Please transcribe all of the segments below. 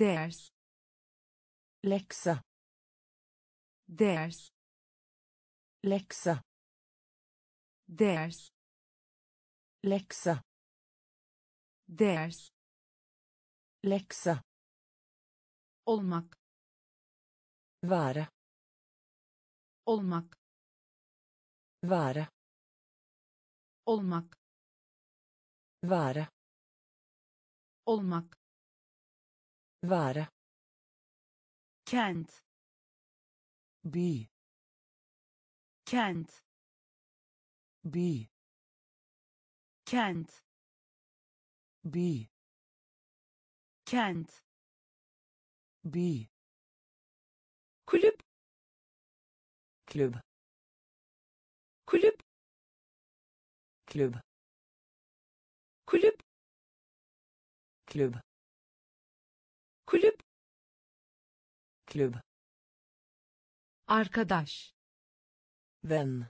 ders. Läxa ders. Läxa ders. Läxa ders. Läxa olmak. Vara olmak. Vara olmak. Vara olmak vara. Kent. By. Kent. By. Kent. By. Kent. By. Kulüp klubb. Kulüp klubb. Kulüp klubb kulüp. Klubb arkadaş. Vän.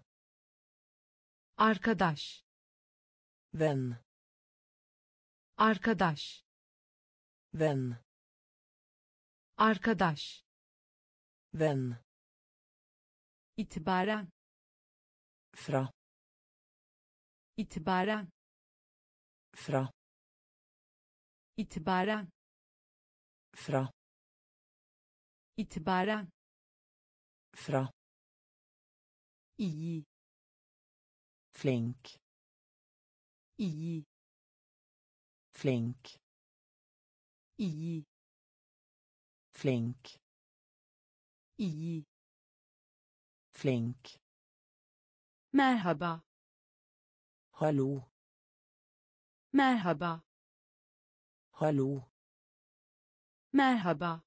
Arkadaş. Vän. Arkadaş. Vän. Arkadaş. Vän. İtibaren. Fra. İtibaren. Fra. İtibaren fra. Itibaren fra. Iyi flink. Iyi flink. Iyi flink. Iyi flink. Merhaba. Hallå merhaba. Hallå merhaba.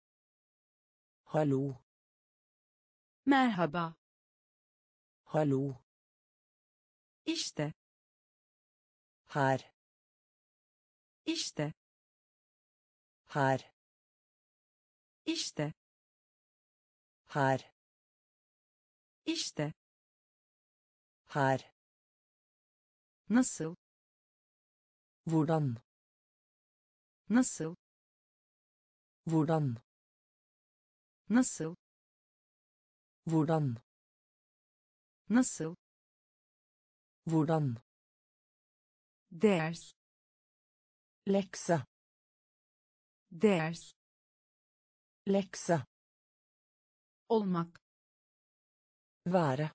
Hallå merhaba. Hallå işte. Här işte. Här işte. Här işte. Här nasıl? Hvordan? Nasıl hvordan nasıl? Hvordan nasıl? Hvordan ders. Läxa ders. Läxa olmak. Vara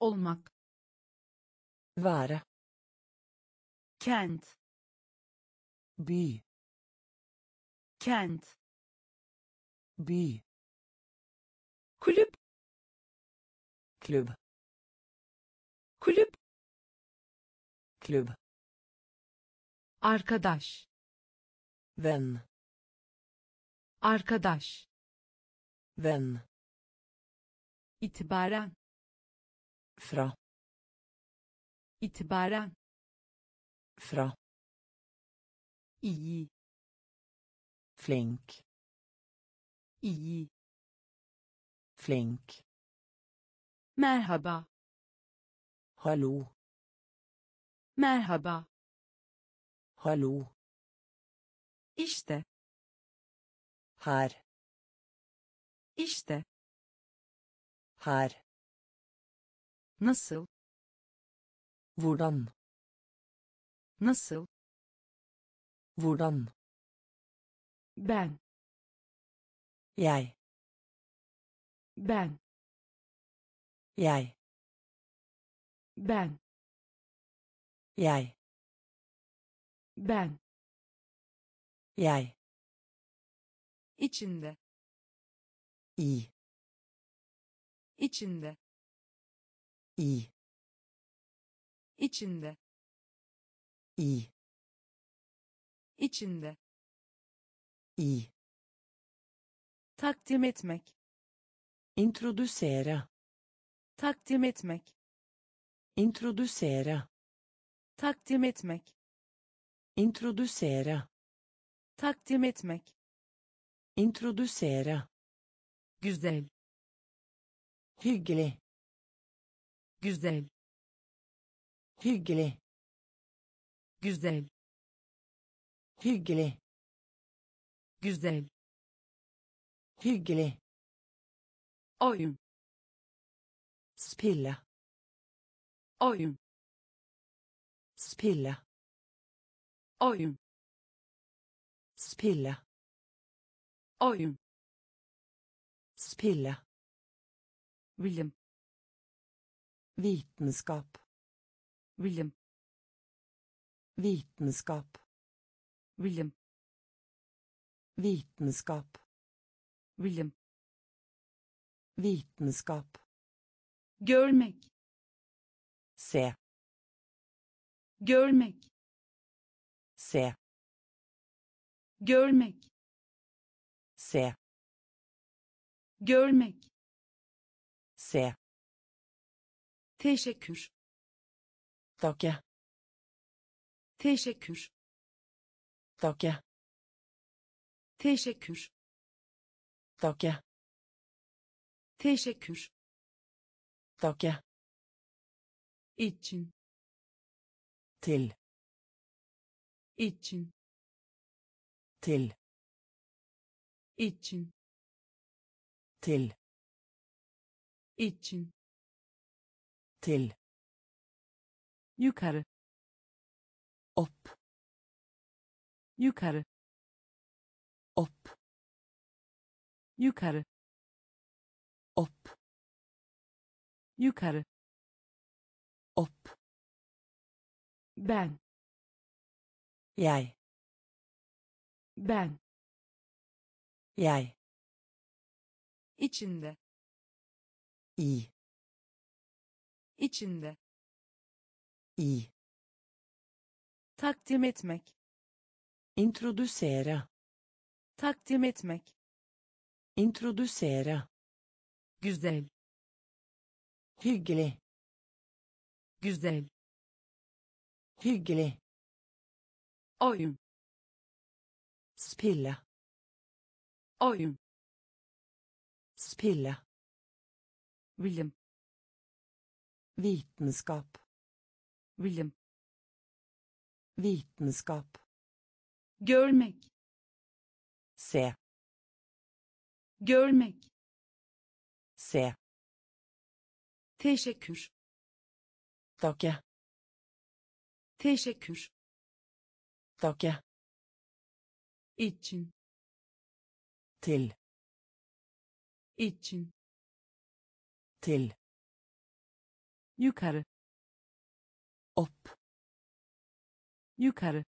olmak. Vara kent. By kent. By. Kulüp. Klubb kulüp. Klubb arkadaş. Vän arkadaş. Vän itibaren. Fra. İtibaren. Fra. İyi flink iyi flink merhaba hallå merhaba hallå işte här işte här nasıl hvordan nasıl hvordan ben. Jeg. Ben. Jeg. Ben. Jeg. Ben. Jeg. İçinde. İ. İçinde. İ. İçinde. İ. İçinde i takdim etmek. İntroducera takdim etmek. İntroducera takdim etmek. İntroducera takdim etmek. İntroducera güzel. Hygglig güzel. Hygglig güzel. Hygglig güzel. Hyggelig oyun. Spille. Oyun. Spille. Oyun. Spille. Oyun. Spille. Bilim vitenskap. Bilim vitenskap. Bilim vitenskap. Bilim vitenskap. Görmek. Se. Görmek. Se. Görmek. Se. Görmek. Se. Teşekkür. Takke. Teşekkür. Takke teşekkür. Takke. Teşekkür. Takke. İçin. Til. İçin. Til. İçin. Til. İçin. Til. Yukarı. Opp. Yukarı opp yukarı. Opp yukarı. Opp ben. Jeg ben. Jeg içinde. İ. İçinde. İ. Takdim etmek. İntrodusere takdim etmek. İntrodusere güzel. Hyggelig güzel. Hyggelig oyun. Spille. Oyun. Spille. Bilim. Vitenskap. Bilim. Vitenskap. Görmek se. Görmek. Se. Teşekkür. Takke. Teşekkür. Takke. İçin. Til. İçin. Til. Yukarı. Opp. Yukarı.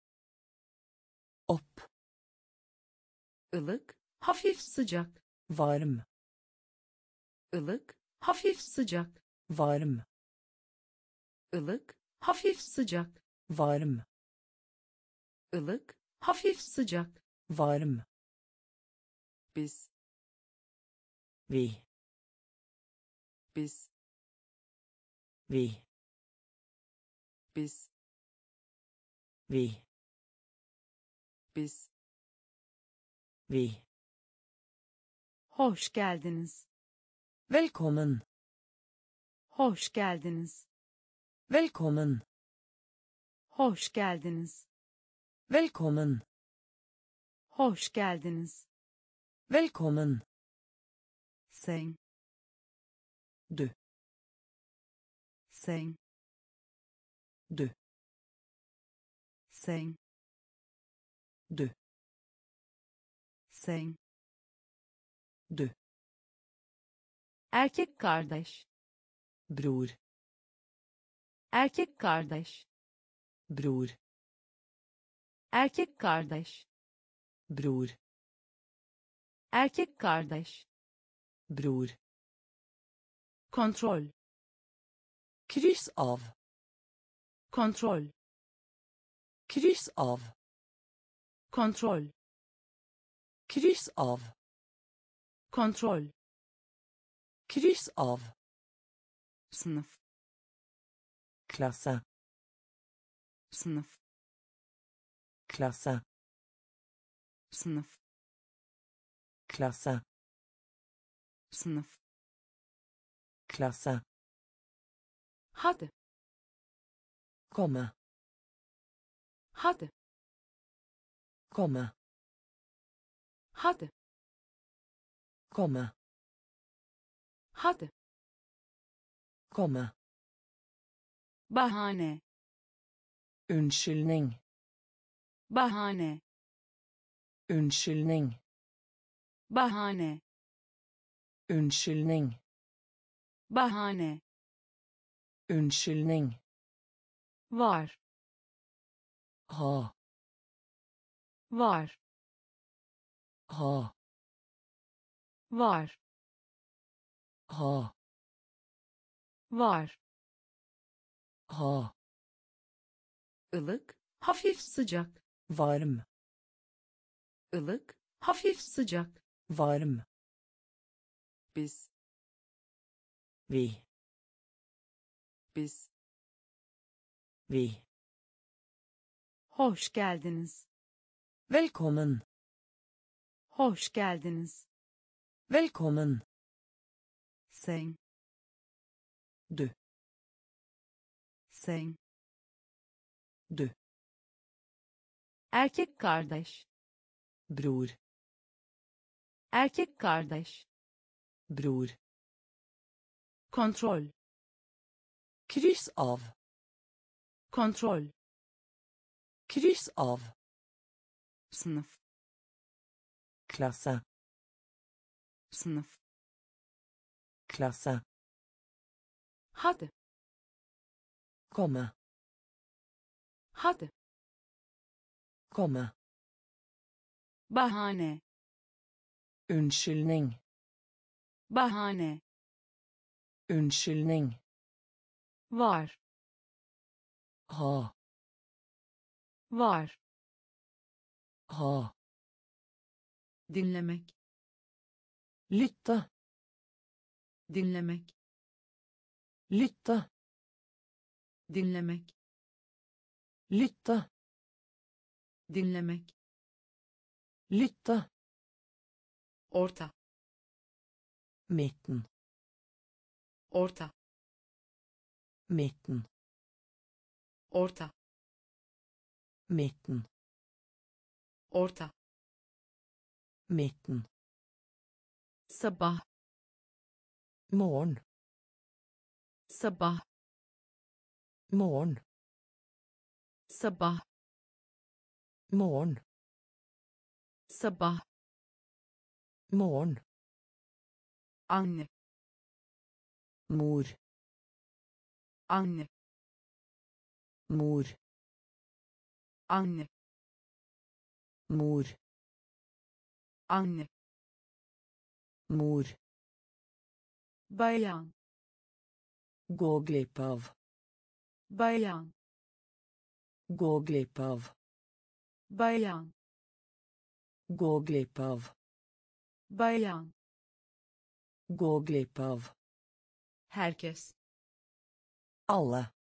Opp ılık hafif sıcak. Varm. Ilık hafif sıcak. Varm. Ilık hafif sıcak. Varm. Ilık hafif sıcak. Varm. Biz. Vi. Biz. Vi. Biz. Vi. Biz vi. Hoş geldiniz. Velkommen. Hoş geldiniz. Velkommen. Hoş geldiniz. Velkommen. Hoş geldiniz. Velkommen. Sen du. Sen du. Sen du sen du erkek kardeş. Bror. Erkek kardeş. Bror. Erkek kardeş. Bror. Erkek kardeş. Bror. Kontrol. Kryss av. Kontrol. Kryss av. Kontrol kryss av kontrol kryss av sınıf klasse. Sınıf klasse. Sınıf klasse. Sınıf klasse. Hadi komme. Hadi komme Hadi. Komme. Hadi. Komme. Bahane. Unnskyldning. Bahane. Unnskyldning. Bahane. Unnskyldning. Bahane. Unnskyldning. Var. Ha. Var. Ha. Var. Ha. Var. Ha. ılık, hafif sıcak, Varm. ılık, hafif sıcak, Varm. biz, Vi. biz, Vi. hoş geldiniz, Velkommen. Hoş geldiniz, Velkommen. sen, Du. sen, Du. erkek kardeş, Bror. erkek kardeş, Bror. kontrol, Kryss av. kontrol, Kryss av. sınıf, Klasse. sınıf, Klasse. hadi, Komme. hadi, Komme. bahane, Unnskyldning. bahane, Unnskyldning. var, Ha. var, Ha. Dinlemek, Lytte. dinlemek, Lytte. dinlemek, Lytte. dinlemek, Lytte. orta, Midten. orta, Midten. orta, Midten. orta, Midten. sabah, Morgen. sabah, Morgen. sabah, Morgen. sabah, Morgen. anne, Mor. anne, Mor. anne, Mor. Anne, Mor. bayan, Gå glipp av. bayan, Gå glipp av. bayan, Gå glipp av. bayan, Gå glipp av. herkes, Alle.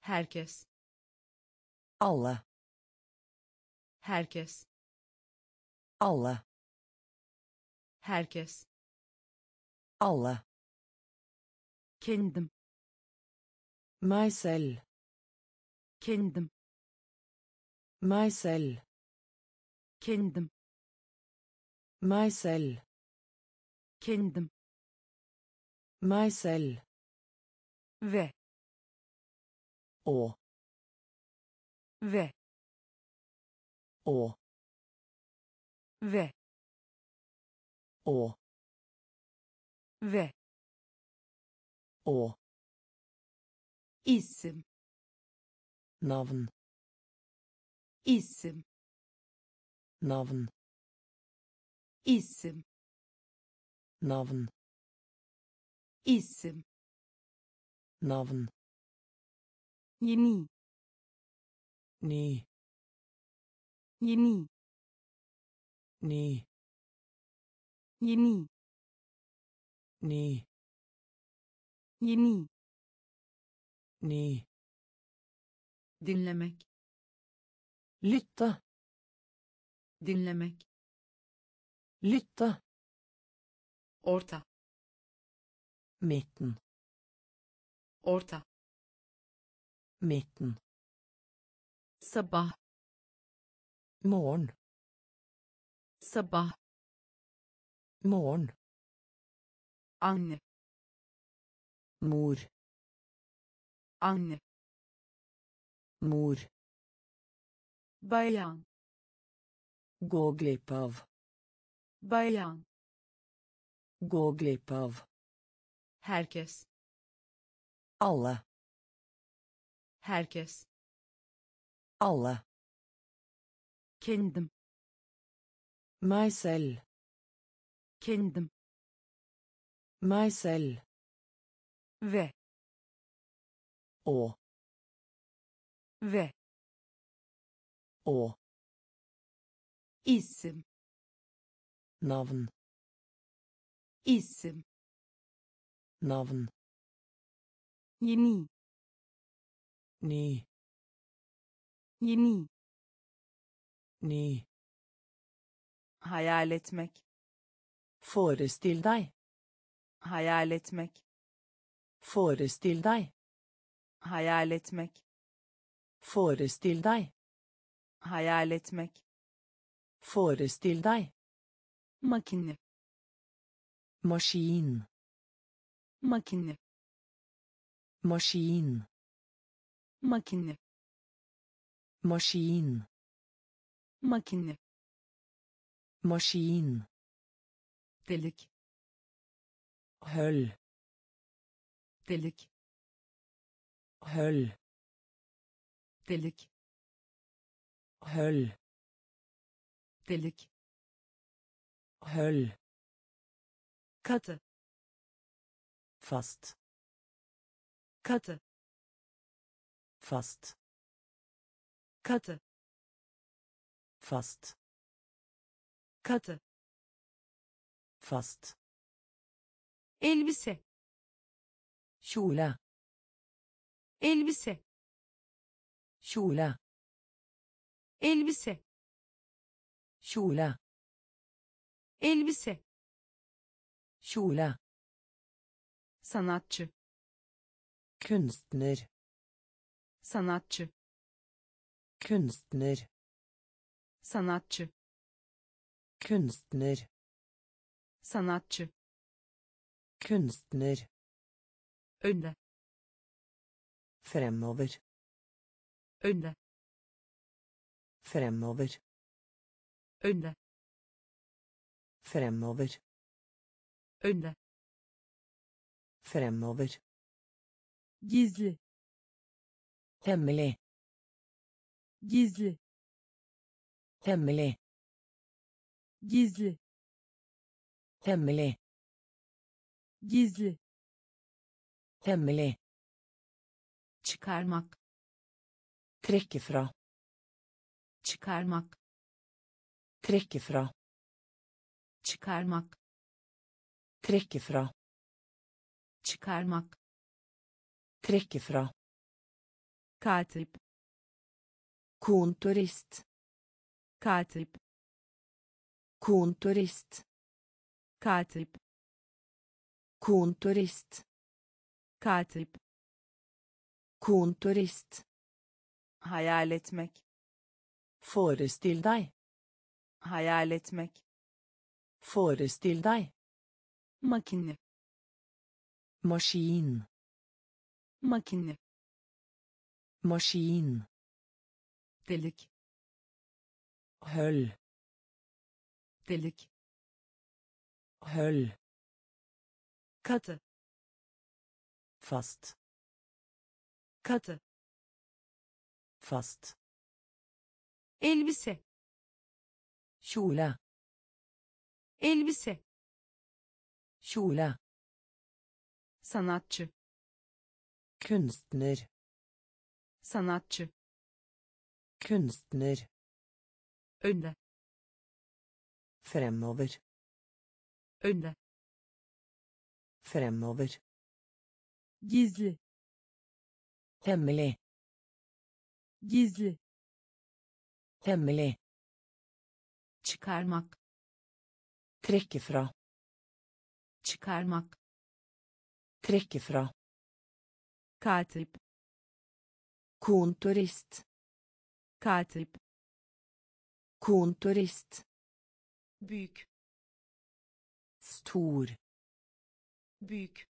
herkes, Alle. herkes, Alle. herkes, Alle. kendim, Meg selv. kendim, Meg selv. kendim, Meg selv. kendim Meg selv. ve Og. ve Og. Ve Og. ve Og. isim Navn. isim Navn. isim Navn. isim Navn. yeni Ny. yeni Ny. yeni Ny. yeni Ny. dinlemek Lytte. dinlemek Lytte. orta Midten. orta Midten. sabah Morgen. Sabah Morgen. anne Mor. anne Mor. bayan Gå glipp av. bayan Gå glipp av. herkes Alle. herkes Alle. kendim Meg selv. kendim selv. ve Og. ve Og. isim Navn. isim Navn. yeni Ny. yeni Ny. Hayal etmek Forestill deg. hayal etmek Forestill deg. hayal etmek Forestill deg. hayal etmek Forestill deg. makine Maskin. makine Maskin. makine Maskin. makine Maskin. delik Høll. delik Høll. delik Høll. delik Høll. katı Fast. katı Fast. katı Fast. Katı Fast. elbise Kjole. elbise Kjole. elbise Kjole. elbise Kjole. sanatçı Kunstner. sanatçı Kunstner. sanatçı Kunstner. sanatçı Kunstner. önde Fremover. önde Fremover. önde Fremover. önde Fremover. gizli Hemmelig. gizli Hemmelig. Gizli Hemmelig. gizli Hemmelig. çıkarmak Trekke fra. çıkarmak Trekke fra. çıkarmak Trekke fra. çıkarmak Trekke fra. katip Kontorist. katip Kontorist. katip Kontorist. katip Kontorist. hayal etmek Forestill deg. hayal etmek Forestill deg. makine Maskin. makine Maskin. delik Høll. Delik Høll. katı Fast. katı Fast. elbise Kjole. elbise Kjole. sanatçı Kunstner. sanatçı Kunstner. önde Fremover. önde Fremover. gizli Hemmelig. gizli Hemmelig. çıkarmak Trekke fra. çıkarmak Trekke fra. katip Kontorist. katip Kontorist. Büyük. Stor. Büyük.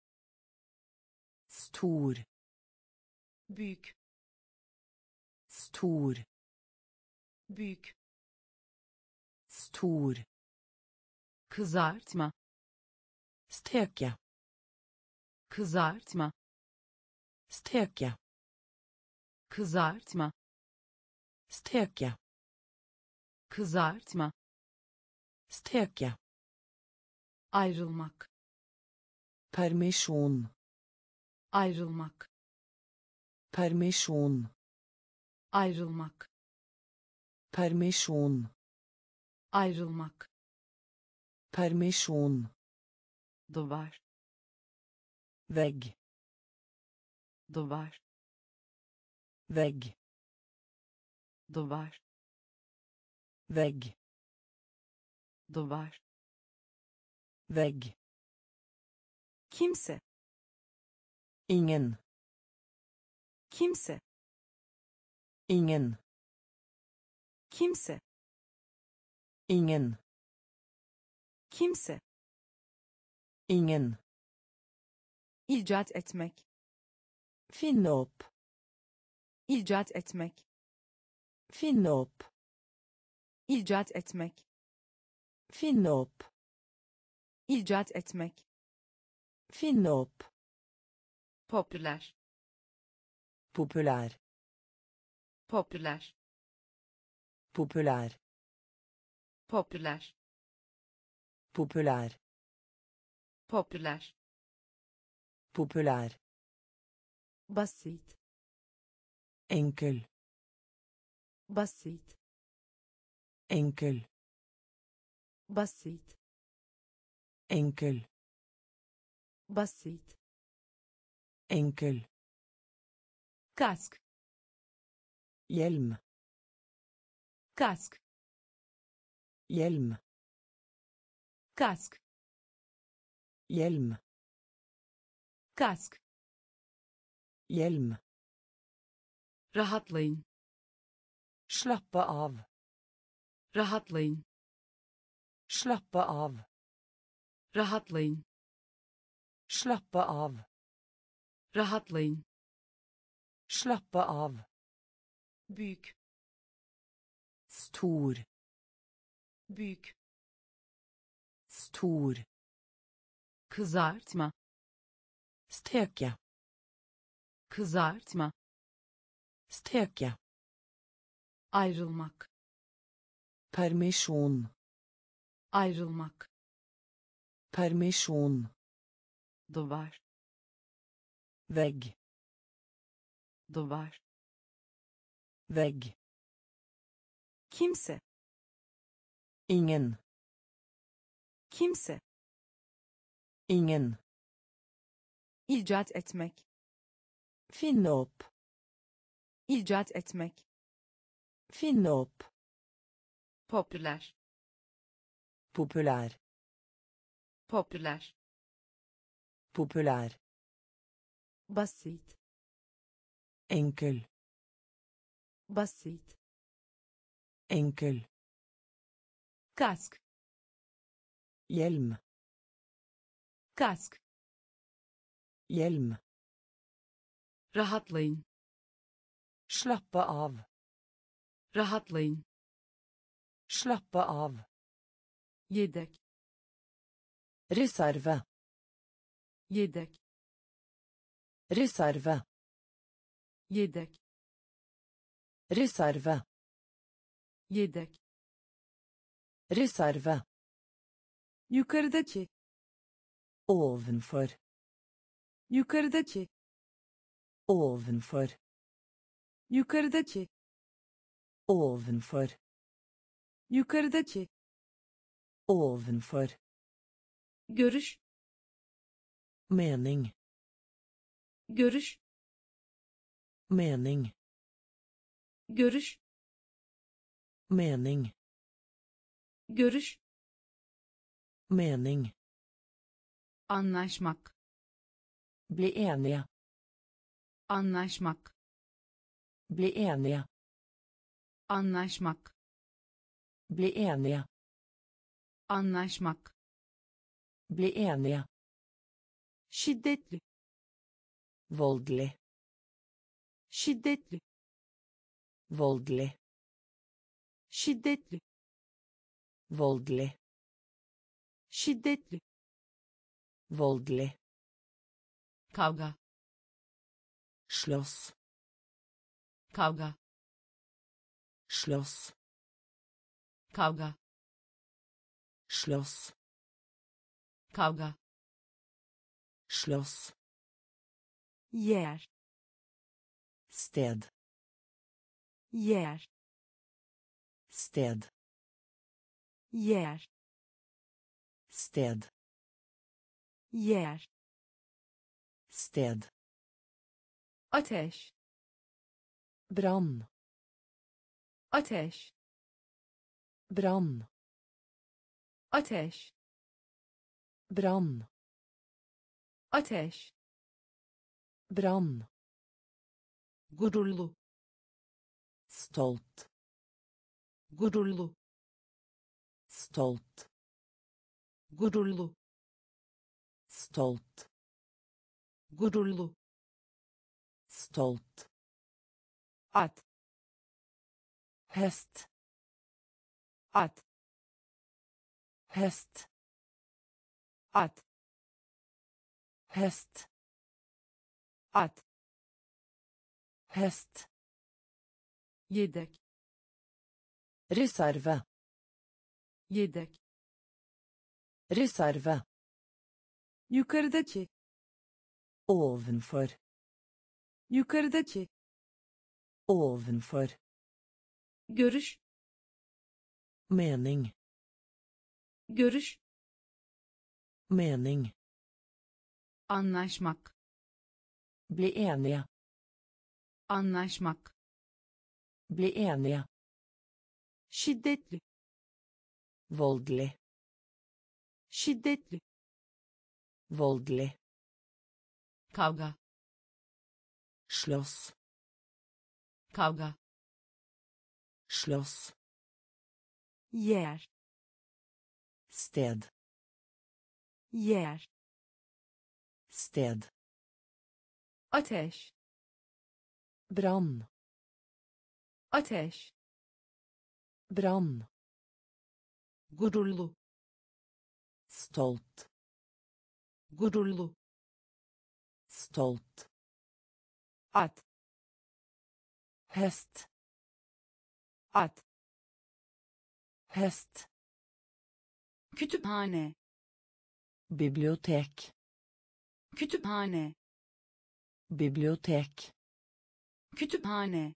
Stor. Büyük. Stor. Büyük. Stor. Kızartma. Steke kızartma. Steke kızartma. Steke kızartma steke ayrılmak. Permisjon ayrılmak. Permisjon ayrılmak. Permisjon ayrılmak. Permisjon duvar. Vegg. Duvar. Vegg. Duvar. Vegg duvar. Vegg. Kimse. İngen. Kimse. İngen. Kimse. İngen. Kimse. İngen. İcat etmek. Finne opp. İcat etmek. Finne opp. İcat etmek finne opp icat etmek. Finne opp popüler. Populær popüler. Populær popüler. Populær popüler. Populær basit. Enkel. Basit. Enkel basit. Enkel. Basit. Enkel. Kask. Hjelm. Kask. Hjelm. Kask. Hjelm. Kask. Hjelm. Rahatlayın. Slappe av. Rahatlayın slappe av. Rahatlayın. Slappe av. Rahatlayın. Slappe av. Büyük. Stor. Büyük. Stor. Kızartma. Steke. Kızartma. Steke. Ayrılmak. Permisjon ayrılmak. Permisjon duvar. Vegg. Duvar. Vegg. Kimse. İngen. Kimse. İngen. İcat etmek. Finne opp. İcat etmek. Finne opp. Popüler populær popüler populær basit enkel basit enkel kask hjelm kask hjelm rahatlayın slappe av rahatlayın slappe av yedek. Reserve. Yedek. Reserve. Yedek. Reserve. Yedek. Reserve. Yukarıdaki. Ovenfor. Yukarıdaki. Ovenfor. Yukarıdaki. Ovenfor. Yukarıdaki ovenfor. Görüş. Mening. Görüş. Mening. Görüş. Mening. Görüş. Mening. Anlaşmak. Bli enige. Anlaşmak. Bli enige. Anlaşmak. Bli enige anlaşmak Bli enige. şiddetli Voldelig. şiddetli Voldelig. şiddetli Voldelig. şiddetli Voldelig. kavga Slåss. kavga Slåss. kavga Slåss. kavga Slåss. yer Sted. yer Sted. yer Sted. yer Sted. ateş Brann. ateş Brann. Ateş Brann. ateş Brann. gururlu Stolt. gururlu Stolt. gururlu Stolt. gururlu Stolt. at Hest. at Hest. at Hest. at Hest. yedek Reserve. yedek Reserve. yukarıdaki Ovenfor. yukarıdaki Ovenfor. görüş Mening. Görüş Mening. anlaşmak Bli enige. anlaşmak Bli enige. şiddetli Voldelig. şiddetli Voldelig. kavga Slåss. kavga Slåss. yer Sted. yer Sted. ateş Brann. ateş Brann. gururlu Stolt. gururlu Stolt. at Hest. at Hest. Kütüphane Bibliotek. kütüphane Bibliotek. kütüphane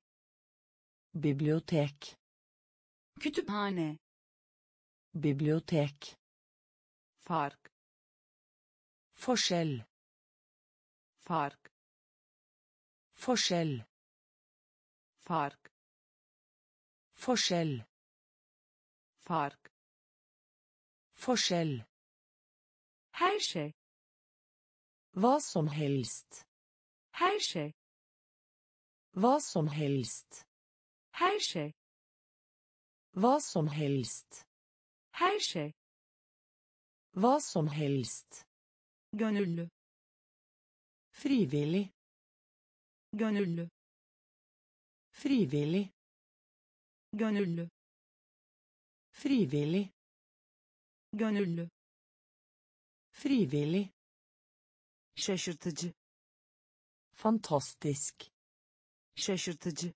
Bibliotek. kütüphane Bibliotek. fark Forskjell. fark Forskjell. fark Forskjell. fark Forskjell. her şey Hva som helst. her şey Hva som helst. her şey Hva som helst. her şey Hva som helst. gönüllü Frivillig. gönüllü Frivillig. gönüllü Frivillig. Gönüllü Frivillig. şaşırtıcı Fantastisk. şaşırtıcı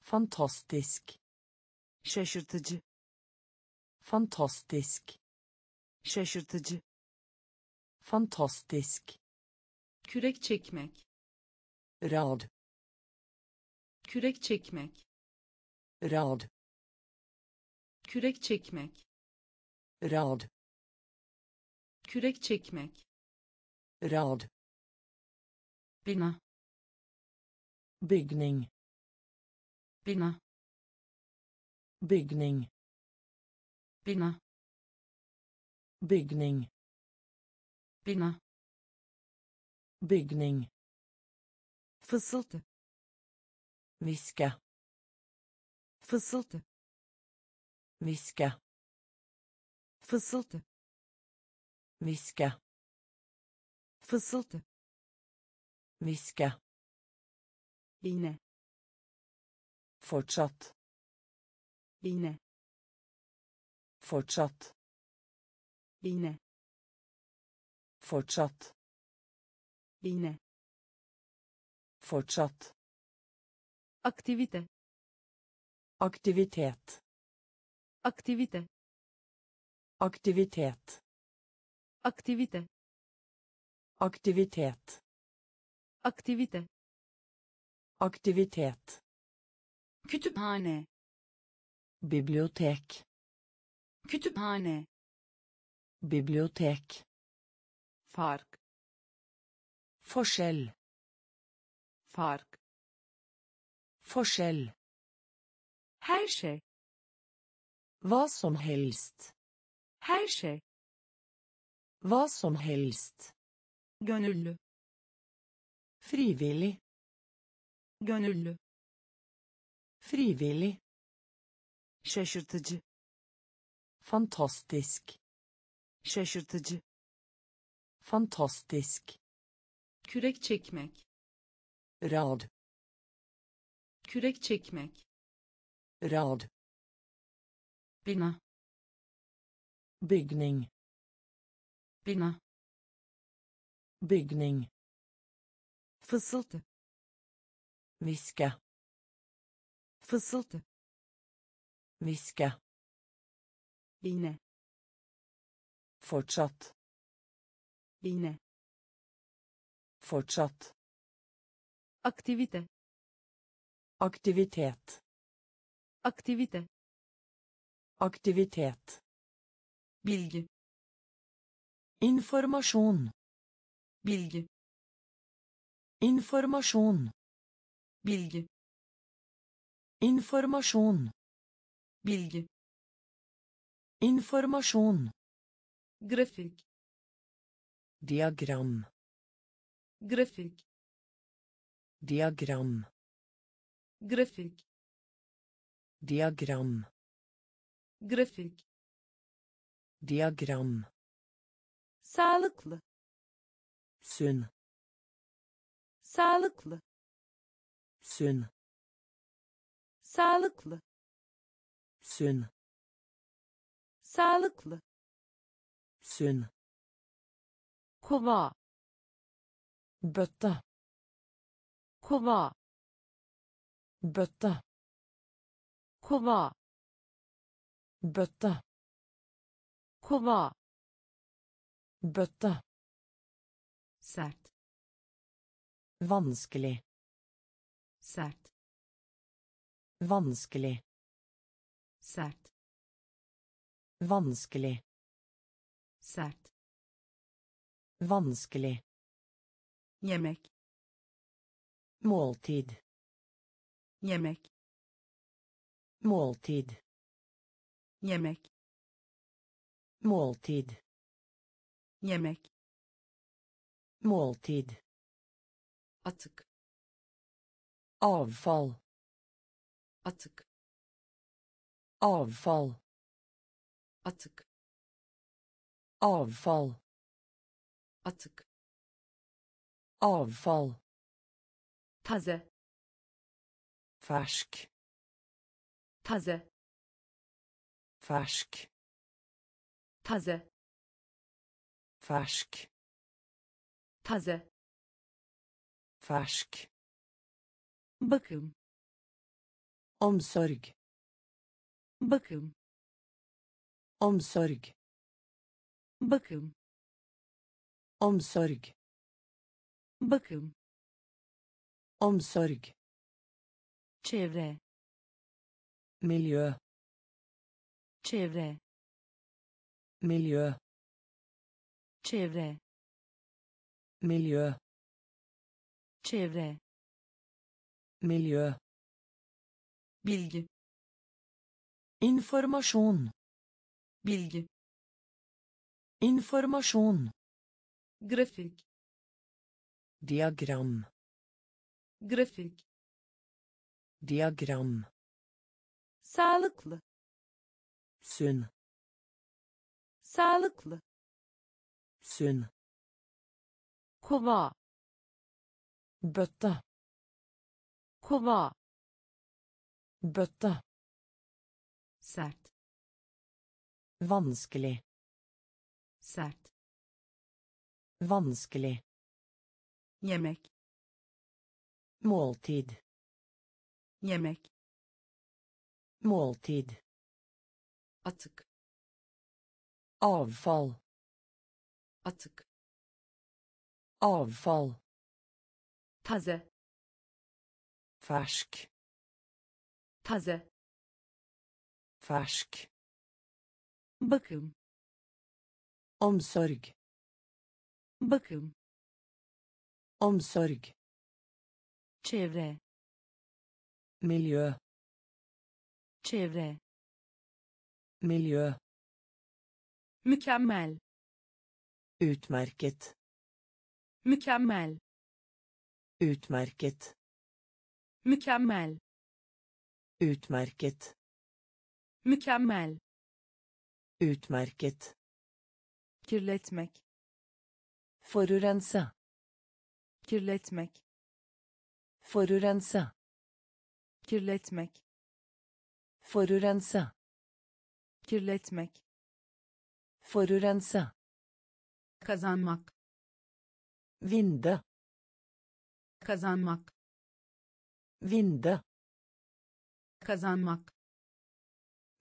Fantastisk. şaşırtıcı Fantastisk. şaşırtıcı Fantastisk. kürek çekmek Rad. kürek çekmek Rad. kürek çekmek Rad. kürek çekmek Rad. bina Bygning. bina Bygning. bina Bygning. bina Bygning. fısıltı Viske. fısıltı Viske. Fısıltı Viske. fısıltı Viske. iğne Fortsatt. iğne Fortsatt. iğne Fortsatt. iğne Fortsatt. aktivite Aktivitet. aktivite Aktivitet. aktivite Aktivitet. aktivite Aktivitet. kütüphane Bibliotek. kütüphane Bibliotek. fark Forskjell. fark Forskjell. her şey Hva som helst. Her şey Hva som helst. gönüllü Frivillig. gönüllü Frivillig. şaşırtıcı Fantastisk. şaşırtıcı Fantastisk. kürek çekmek Rad. kürek çekmek Rad. bina Bygning. bina Bygning. fısıltı Viske. fısıltı Viske. iğne Fortsatt. iğne Fortsatt. aktivite Aktivitet. aktivite Aktivitet. Bilgi Informasjon. bilgi Informasjon. bilgi Informasjon. bilgi Informasjon. grafik Diagram. grafik Diagram. grafik Diagram. grafik Diagram. sağlıklı Sunn. sağlıklı Sunn. sağlıklı Sunn. sağlıklı Sunn. kova Bøtte. kova Bøtte. kova Bøtte. Kova Bøtte. sert Vanskelig. sert Vanskelig. sert Vanskelig. sert Vanskelig. yemek Måltid. yemek Måltid. yemek Måltid. yemek Måltid. atık Avfall. atık Avfall. atık Avfall. atık Avfall. taze Fersk. taze Fersk. Taze Fersk. taze Fersk. bakım Omsorg. bakım Omsorg. bakım Omsorg. bakım Omsorg. çevre Miljø. çevre Miljø. çevre Miljø. çevre Miljø. bilgi Informasjon. bilgi Informasjon. grafik Diagram. grafik Diagram. sağlıklı Sunn. Sağlıklı. Sunn kova. Bøtte kova. Bøtte sert. Vanskelig. Sert. Vanskelig. Yemek. Måltid. Yemek. Måltid. Atık avfall. Atık. Avfall. Taze. Fersk. Taze. Fersk. Bakım. Omsorg. Bakım. Omsorg. Çevre. Miljø. Çevre. Miljø mükemmel. Utmerket. Mükemmel. Utmerket. Mükemmel. Utmerket. Mükemmel. Utmerket. Kirletmek. Forurense kirletmek. Forurense kirletmek. Forurense kirletmek forurense kazanmak. Vinde. Kazanmak. Vinde. Kazanmak.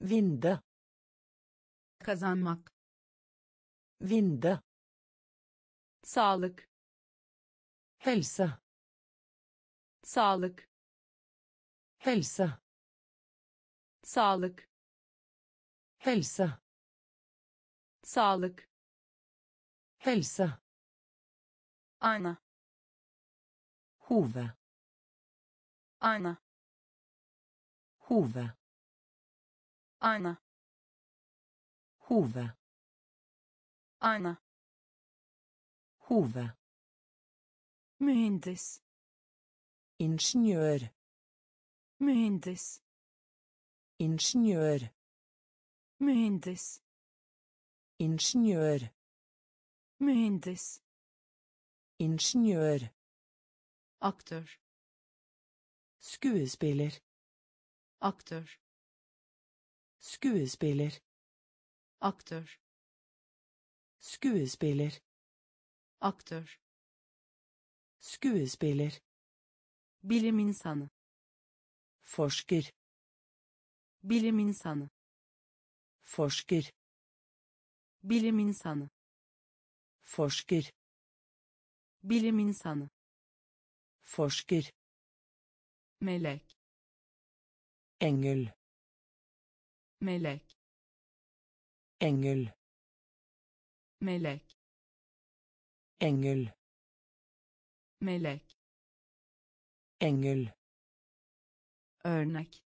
Vinde. Kazanmak. Vinde. Sağlık. Helse. Sağlık. Helse. Sağlık. Helse sağlık. Helse. Ana hove. Ana hove. Ana hove. Ana hove. Mühendis. İngeniør. Mühendis. İngeniør. Mühendis ingeniør. Mühendis. İngeniør. Aktör. Skuespiller. Aktör. Skuespiller. Aktör. Skuespiller. Aktör. Skuespiller. Bilim insanı. Forsker. Bilim insanı. Forsker bilim insanı. Forsker. Bilim insanı. Forsker. Melek. Engel. Melek. Engel. Melek. Engel. Melek. Engel. Örnek.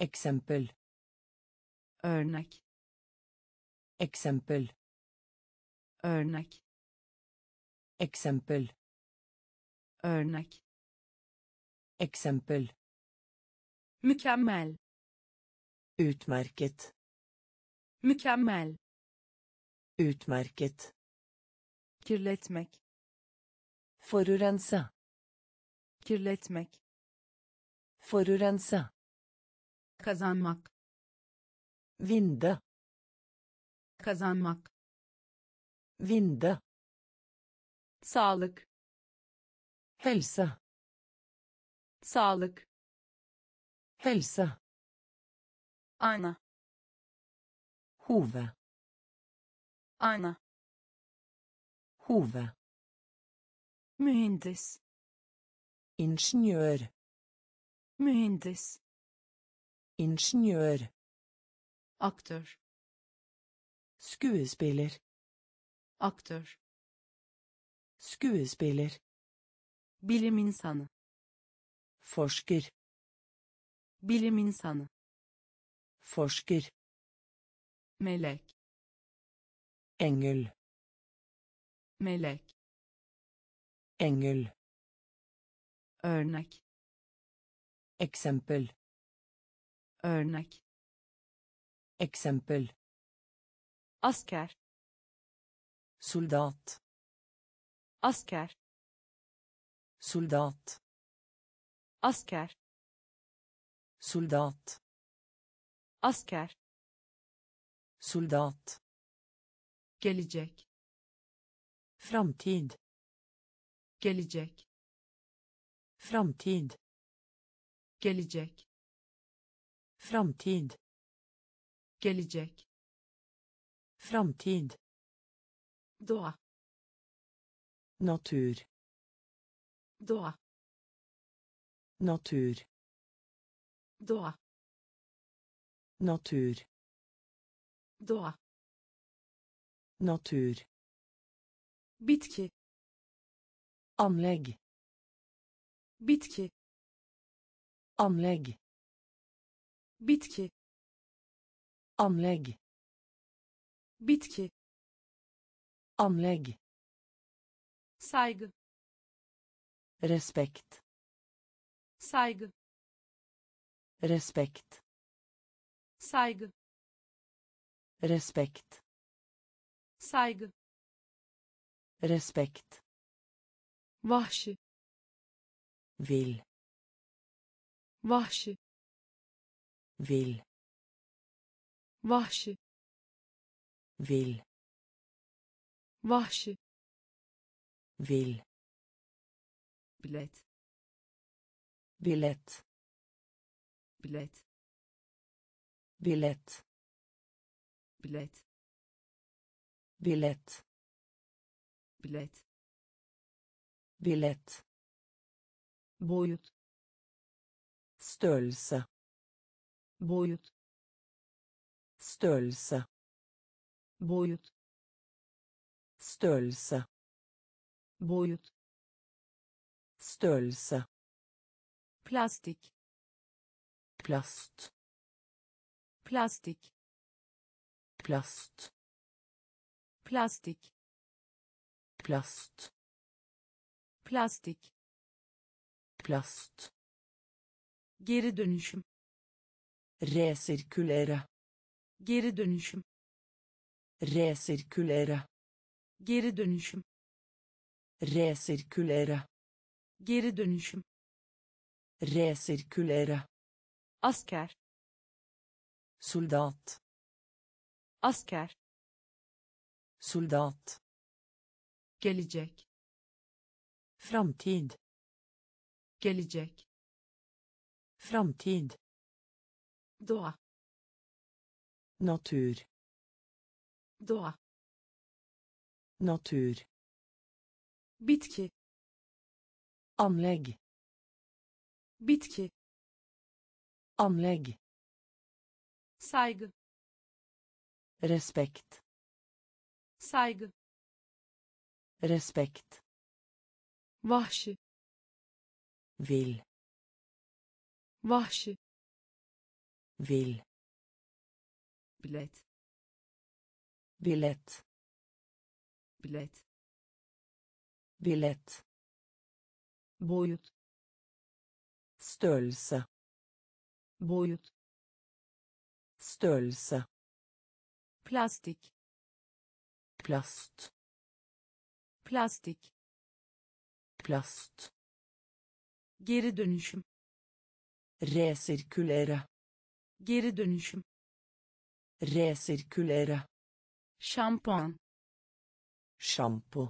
Eksempel. Örnek eksempel. Örnek. Eksempel. Örnek. Eksempel. Mükemmel. Utmerket. Mükemmel. Utmerket. Kirletmek. Forurense kirletmek. Forurense kazanmak. Vinde kazanmak. Vinde. Sağlık. Helse. Sağlık. Helse. Ana. Hove. Ana. Hove. Mühendis. İngeniør. Mühendis. İngeniør. Aktör skuespiller aktör. Skuespiller bilim insanı. Forsker bilim insanı. Forsker melek. Engel. Melek. Engel. Örnek. Eksempel. Örnek. Eksempel asker. Soldat. Asker. Soldat. Asker. Soldat. Asker. Soldat. Gelecek. Framtid. Gelecek. Framtid. Gelecek. Framtid. Gelecek framtid. Doğa natur. Doğa natur. Doğa natur. Doğa natur. Bitki. Anlegg bitki. Anlegg bitki. Anlegg bitki. Anlegg saygı. Respekt. Saygı. Respekt. Saygı. Respekt. Saygı. Respekt. Vahşi. Vill vahşi. Vill vahşi vill vahşi. Vill bilet. Biljett bilet. Biljett bilet. Biljett bilet. Biljett boyut. Størrelse. Boyut. Størrelse boyut. Størrelse. Boyut. Størrelse. Plastik. Plast. Plastik. Plast. Plastik. Plast. Plastik. Plast. Geri dönüşüm. Resirkulere geri dönüşüm resirkulere geri dönüşüm. Resirkulere geri dönüşüm. Resirkulere asker. Soldat. Asker. Soldat. Gelecek. Framtid. Gelecek. Framtid. Doğa. Natur doğa. Natur. Bitki. Anlegg. Bitki. Anlegg. Saygı. Respekt. Saygı. Respekt. Vahşi. Vill vahşi. Vill bilet biljett bilet. Biljett boyut. Størrelse boyut. Størrelse plastik. Plast. Plastik. Plast. Geri dönüşüm. Resirkulere geri dönüşüm. Resirkulere şampuan. Sjampo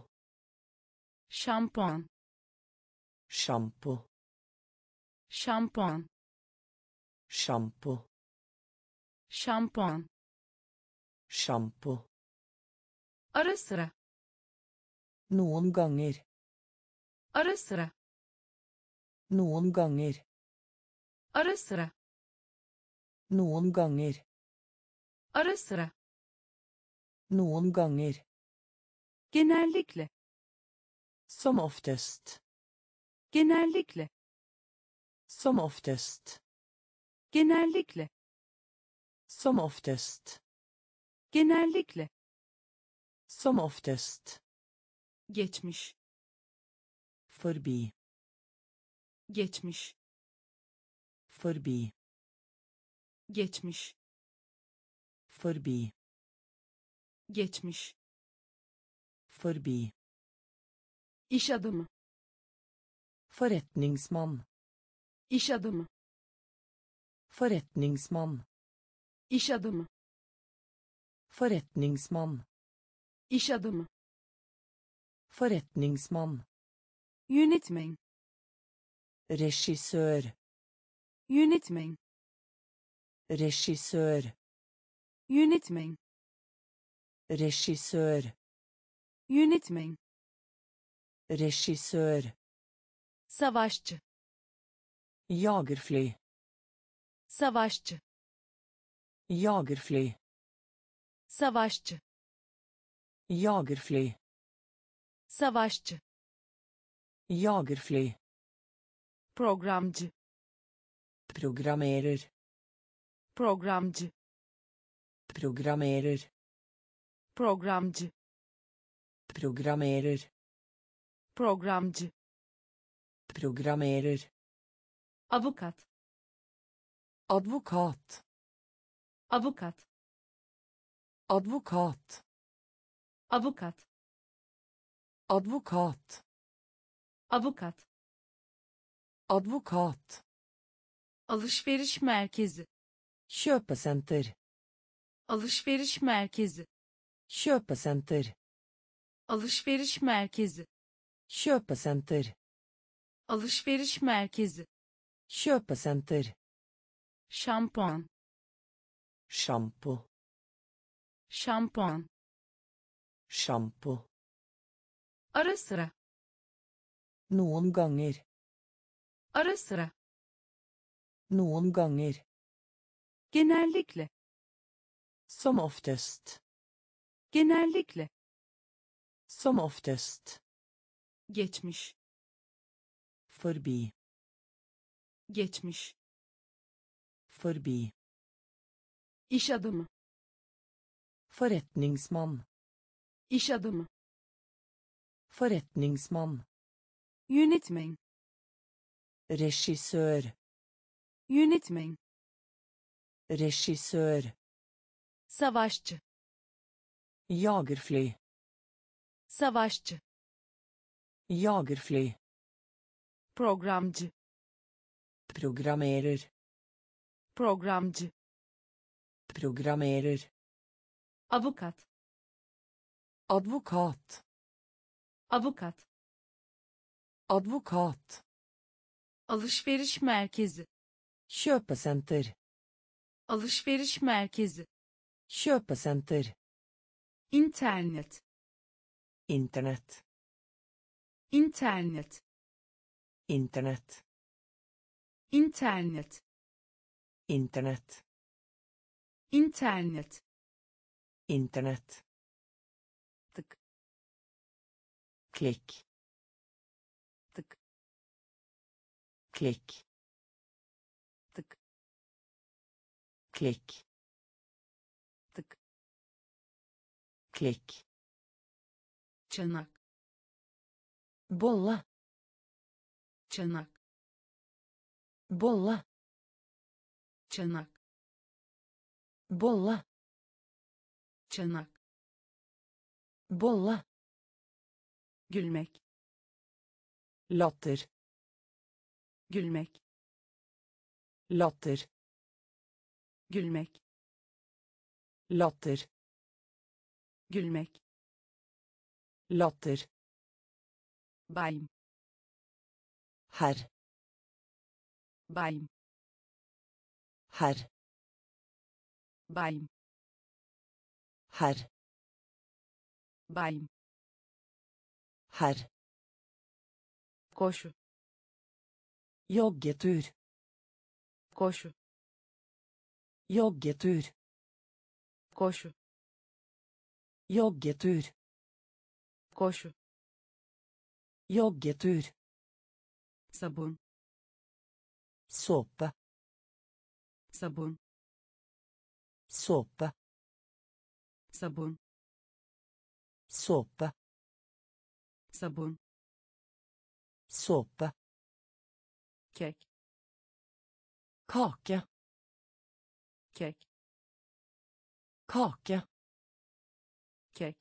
şampuan. Sjampo şampuan. Sjampo şampuan. Sjampo ara sıra. Noen ganger. Ara sıra. Noen ganger. Ara sıra. Noen ganger. Ara sıra noen ganger. Genellikle. Som oftest. Genellikle. Som oftest. Genellikle. Som oftest. Genellikle. Som oftest. Geçmiş. Forbi. Geçmiş. Forbi. Geçmiş. Forbi geçmiş Forbi. iş adamı Forretningsmann. iş adamı Forretningsmann. iş adamı Forretningsmann. iş adamı Forretningsmann. yönetmen Regissør. yönetmen Regissør. yönetmen Regissør. yönetmen Regissør. savaşçı Jagerfly. savaşçı Jagerfly. savaşçı Jagerfly. savaşçı Jagerfly. programcı Programmerer. programcı Programmerer. Programcı Programmerer. programcı Programmerer. avukat Advokat. avukat Advokat. avukat Advokat. avukat Advokat. alışveriş merkezi Kjøpesenter. alışveriş merkezi Kjøpesenter. alışveriş merkezi Kjøpesenter. alışveriş merkezi Kjøpesenter. şampuan Sjampo. şampuan Sjampo. ara sıra Noen ganger. ara sıra Noen ganger. genellikle Som oftest. Genellikle Som oftest. geçmiş Forbi. geçmiş Forbi. iş adamı Forretningsmann. iş adamı Forretningsmann. yönetmen Regissør. yönetmen Regissør. savaşçı Jagerfly. savaşçı Jagerfly. programcı Programmerer. programcı Programmerer. avukat Advokat. avukat Advokat. alışveriş merkezi Kjøpesenter. alışveriş merkezi Kjøpesenter. İnternet Internett. internet Internett. internet Internett. internet Internett. tık Klikk. tık Klikk. tık Klikk. Klikk. çanak Bolle. çanak Bolle. çanak Bolle. çanak Bolle. gülmek Latter. gülmek Latter. gülmek Latter. Gülmek Latter. bayım Herr. bayım Herr. bayım Herr. bayım Herr. koşu Joggetur. koşu Joggetur. koşu Joggetur. koşu Joggetur. sabun Såpe. sabun Såpe. sabun Såpe. sabun Såpe. kek Kake. kek Kake. Kek.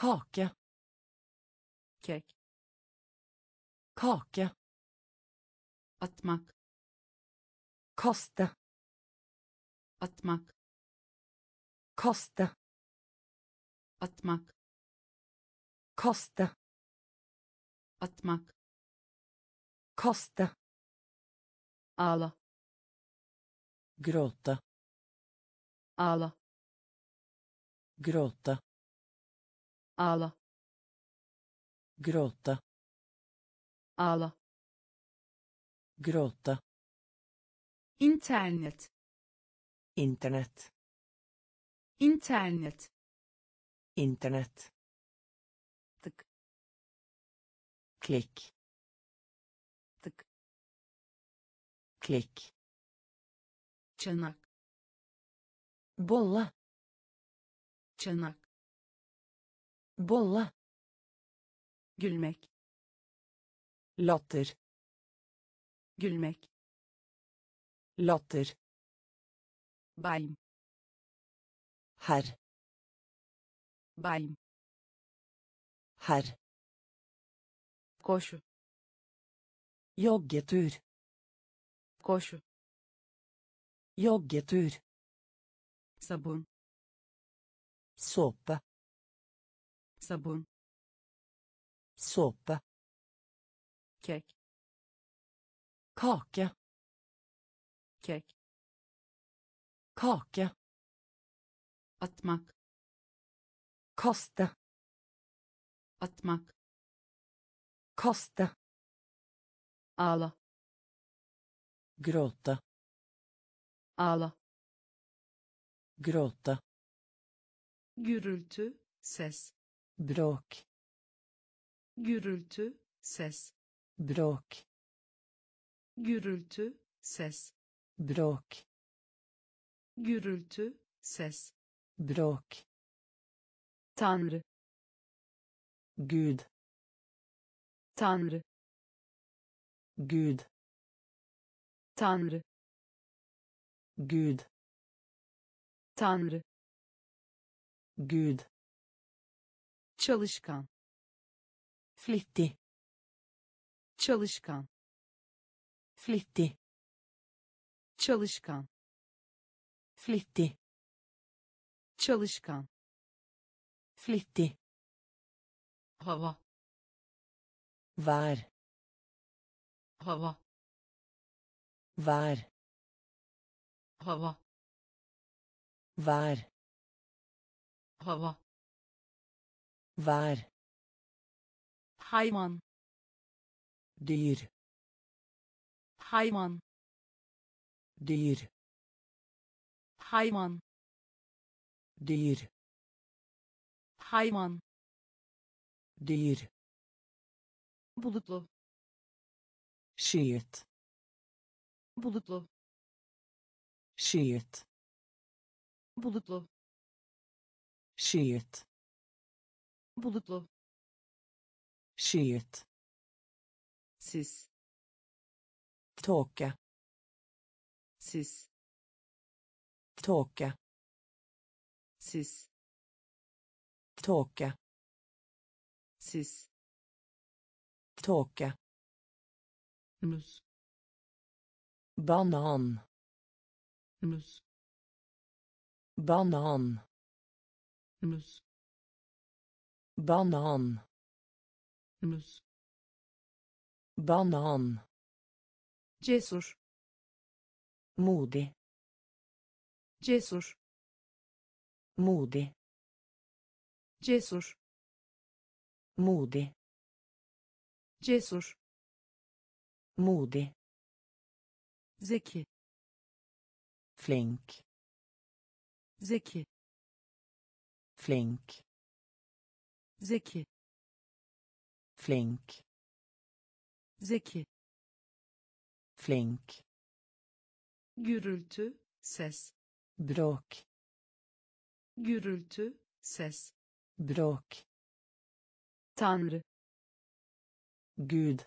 Kake. Kek. Kake. Atmak kaste atmak kaste atmak kaste atmak kaste ağla gråte ağla gråte ağla. Gråte ağla. Gråte internet. İnternet. İnternet. İnternet. Tık. Klikk tık. Klikk çanak. Bolle çanak. Bolle gülmek. Latter. Gülmek. Latter. Bayım herr bayım herr koşu. Joggetur koşu. Joggetur sabun såpe sabun. Såpe kek. Kake. Kek. Kake. Atmak. Kaste atmak. Kaste ağla. Gråte. Ağla. Gråte gürültü ses. Bråk. Gürültü ses. Bråk. Gürültü ses. Bråk. Gürültü ses. Bråk. Tanrı. Gud. Tanrı. Gud. Tanrı. Gud. Tanrı gud. Çalışkan. Flittig. Çalışkan. Flittig. Çalışkan. Flittig. Çalışkan. Flittig. Hava. Vær. Hava. Vær. Hava. Vær hava. Vær hayvan. Dyr. Hayvan. Dyr. Hayvan. Dyr. Hayvan. Dyr. Bulutlu. Skyet. Bulutlu. Skyet. Bulutlu skyet bulutlu. Skyet sis. Tåke sis. Tåke sis. Tåke sis. Tåke mus banan. Mus banan mus banan. Mus banan. Cesur. Modig cesur. Modig cesur. Modig cesur. Modig zeki. Flink. Zeki flink. Zeki. Flink. Zeki. Flink. Gürültü ses. Bråk. Gürültü ses. Bråk. Tanrı. Gud.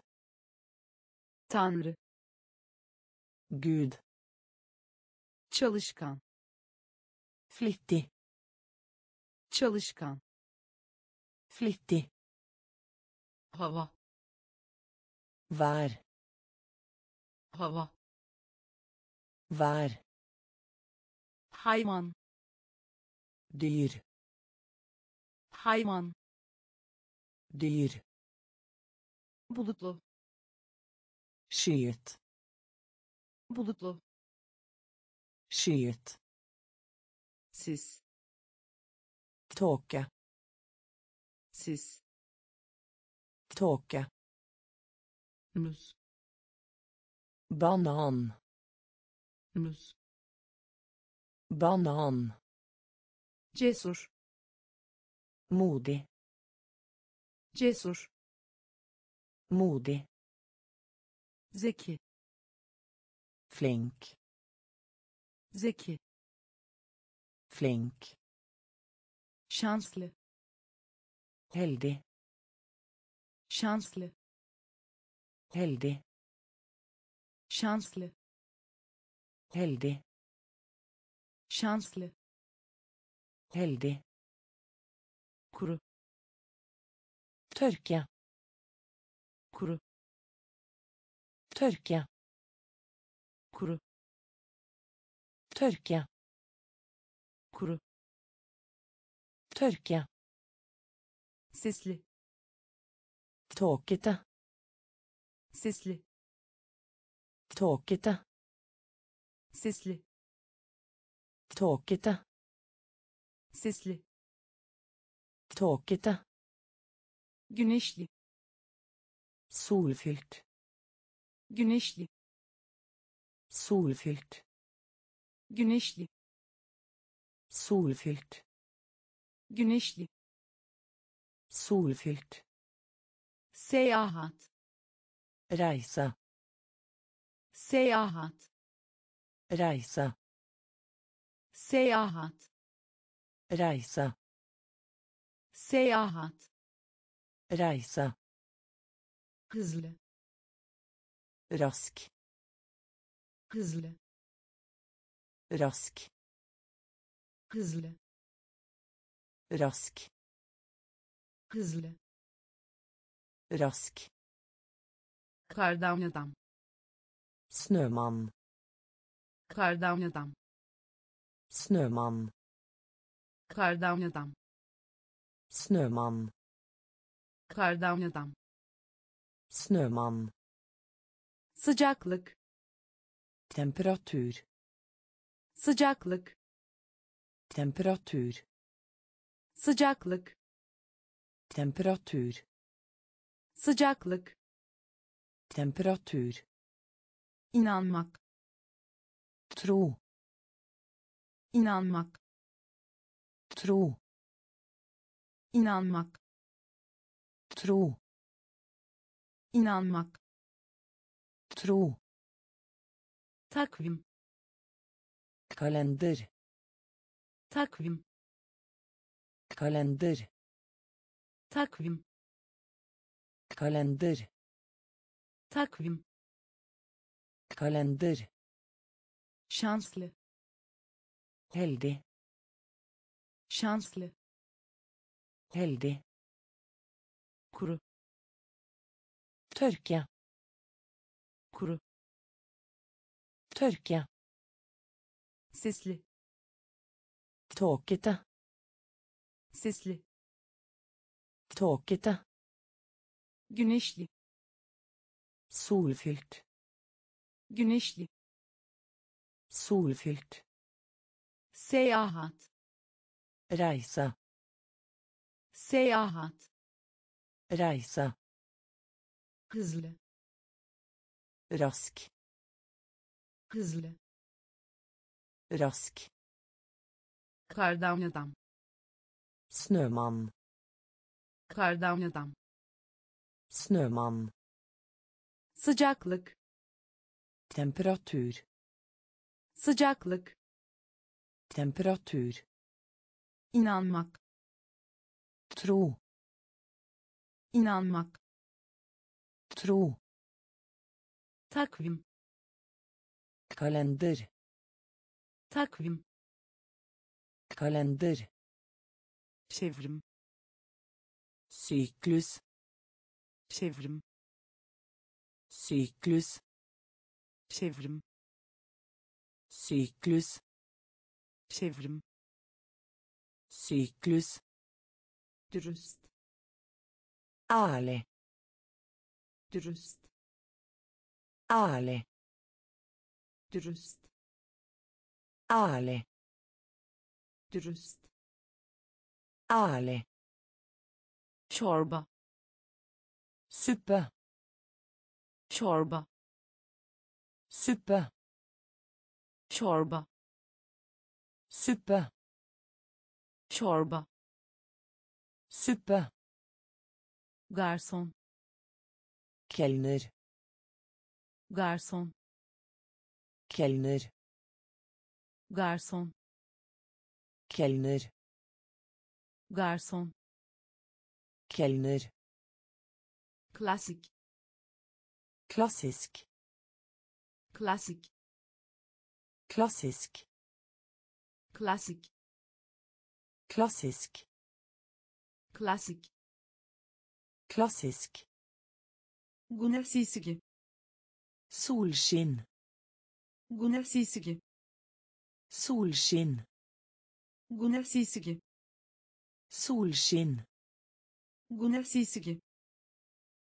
Tanrı. Gud. Çalışkan. Flittig çalışkan Flittig. hava Vær. hava Vær. hayvan Dyr. hayvan Dyr. bulutlu Skyet. bulutlu Skyet. sis Tåke. sis Tåke. muz Banan. muz Banan. cesur Modig. cesur Modig. zeki Flink. zeki Flink. Şanslı Heldig. şanslı Heldig. şanslı Heldig. şanslı Heldig. kuru Tørke. kuru Tørke. kuru Tørke. Tørke. sesli Tåkete. sesli Tåkete. sesli Tåkete. sesli Tåkete. güneşli Solfylt. güneşli Solfylt. güneşli Solfylt. Güneşli Solfylt. seyahat Reise. seyahat Reise. seyahat Reise. seyahat Reise. hızlı Rask. hızlı Rask. hızlı Rask. hızlı Rask. kardan adam Snømann. kardan adam Snømann. kardan adam Snømann. kardan adam Snømann. sıcaklık Temperatur. sıcaklık Temperatur. Sıcaklık Temperatur. sıcaklık Temperatur. inanmak Tro. inanmak Tro. inanmak Tro. inanmak Tro. takvim Kalender. takvim Kalender. takvim Kalender. takvim Kalender. şanslı Heldig. şanslı Heldig. kuru Tørke. kuru Tørke. sesli Tåkete. Sesli Tåkete. güneşli Solfylt. güneşli Solfylt. seyahat Reise. seyahat Reise. hızlı Rask. hızlı Rask. kardan adam Snømann. kardan adam Snømann. sıcaklık Temperatur. sıcaklık Temperatur. inanmak Tro. inanmak Tro. takvim Kalender. takvim Kalender. Çevrim Syklus. çevrim Syklus. çevrim Syklus. çevrim Syklus. dürüst Ærlig. dürüst Ærlig. dürüst Ærlig. dürüst Ærlig. çorba Suppe. çorba Suppe. çorba Suppe. çorba Suppe. garson Kelner. garson Kelner. garson Kelner. Garson Kelner. klasik Klassisk. klasik Klassisk. klasik Klassisk. klasik Klassisk. güneş sisigi Solskinn. güneş sisigi Solskinn. güneş sisigi Solskinn. güneş sisigi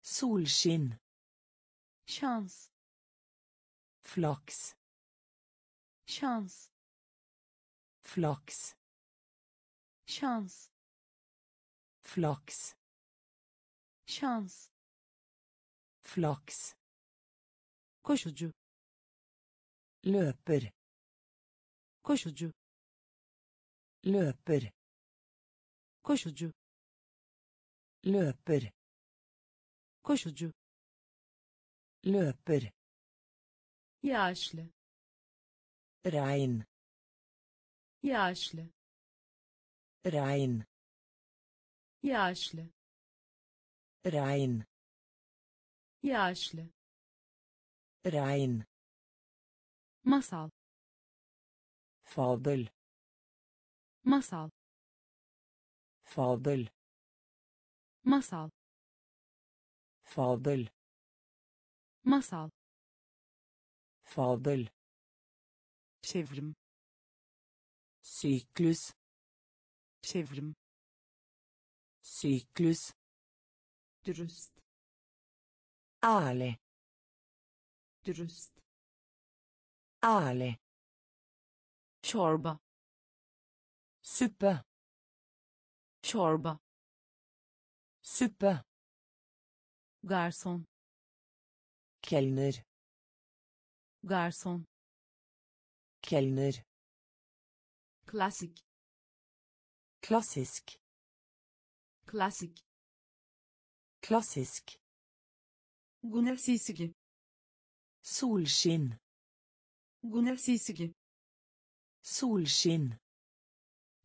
Solskinn. şans Flaks. şans Flaks. şans Flaks. şans Flaks. koşucu Løper. koşucu Løper. Koşucu Løper. koşucu Løper. yaşlı Regn. yaşlı Regn. yaşlı Regn. yaşlı Regn. masal Fabel. masal Fabel. masal Fabel. masal Fabel. çevrim Syklus. çevrim Syklus. dürüst Ærlig. dürüst Ærlig. çorba Suppe. Çorba Suppe. garson Kelner. garson Kelner. klasik Klassisk. klasik Klassisk. güneş sisigi Solskinn. güneş sisigi Solskinn.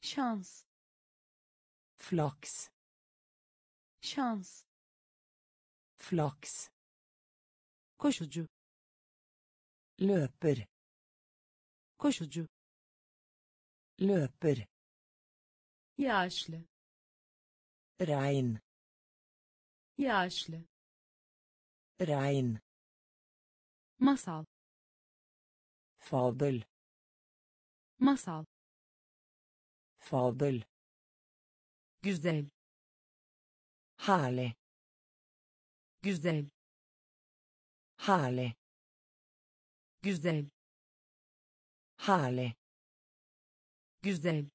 şans Flaks. şans Flaks. koşucu Løper. koşucu Løper. yaşlı Regn. yaşlı Regn. masal Fabel. masal Fabel. Güzel Herlig. güzel Herlig. güzel Herlig. güzel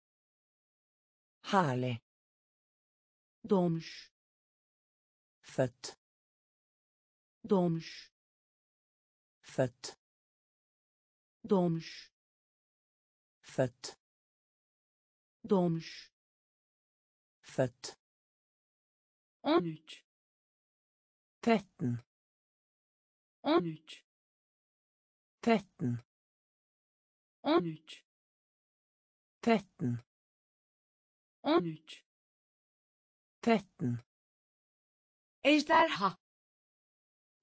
Herlig. doğmuş Født. doğmuş Født. doğmuş Født. doğmuş Født. 13 13. 13 13. 13 13. 13 13. ejderha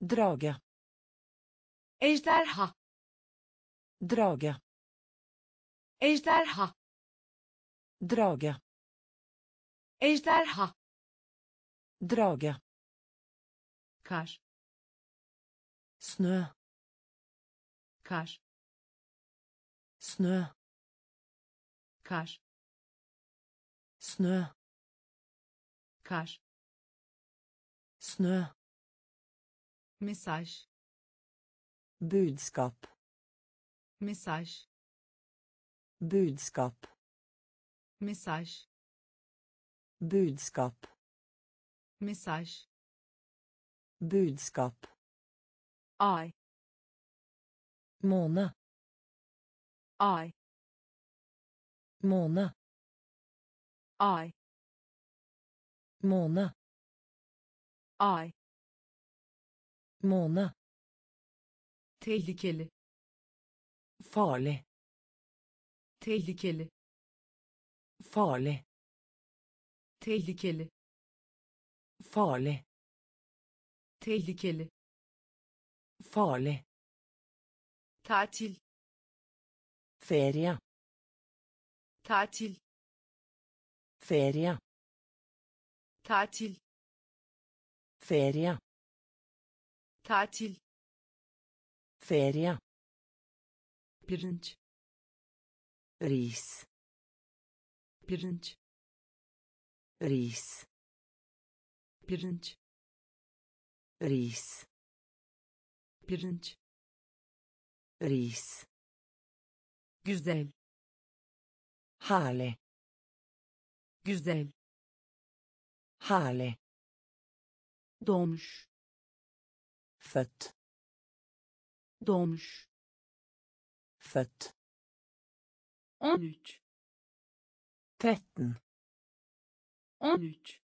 Drage. ejderha Drage. ejderha Drage. Ejderha Drage. kar Snø. kar Snø. kar Snø. kar Snø. mesaj Budskap. mesaj Budskap. mesaj Budskap. mesaj Budskap. ay Måne. ay Måne. ay Måne. ay Måne. tehlikeli Farlig. tehlikeli Farlig. Tehlikeli Farlig. tehlikeli Farlig. tatil Ferie. tatil Ferie. tatil Ferie. tatil Ferie. pirinç Ris. pirinç Ris. pirinç Ris. pirinç Ris. güzel Herlig. güzel Herlig. doğmuş Født. doğmuş Født. 13 13. 13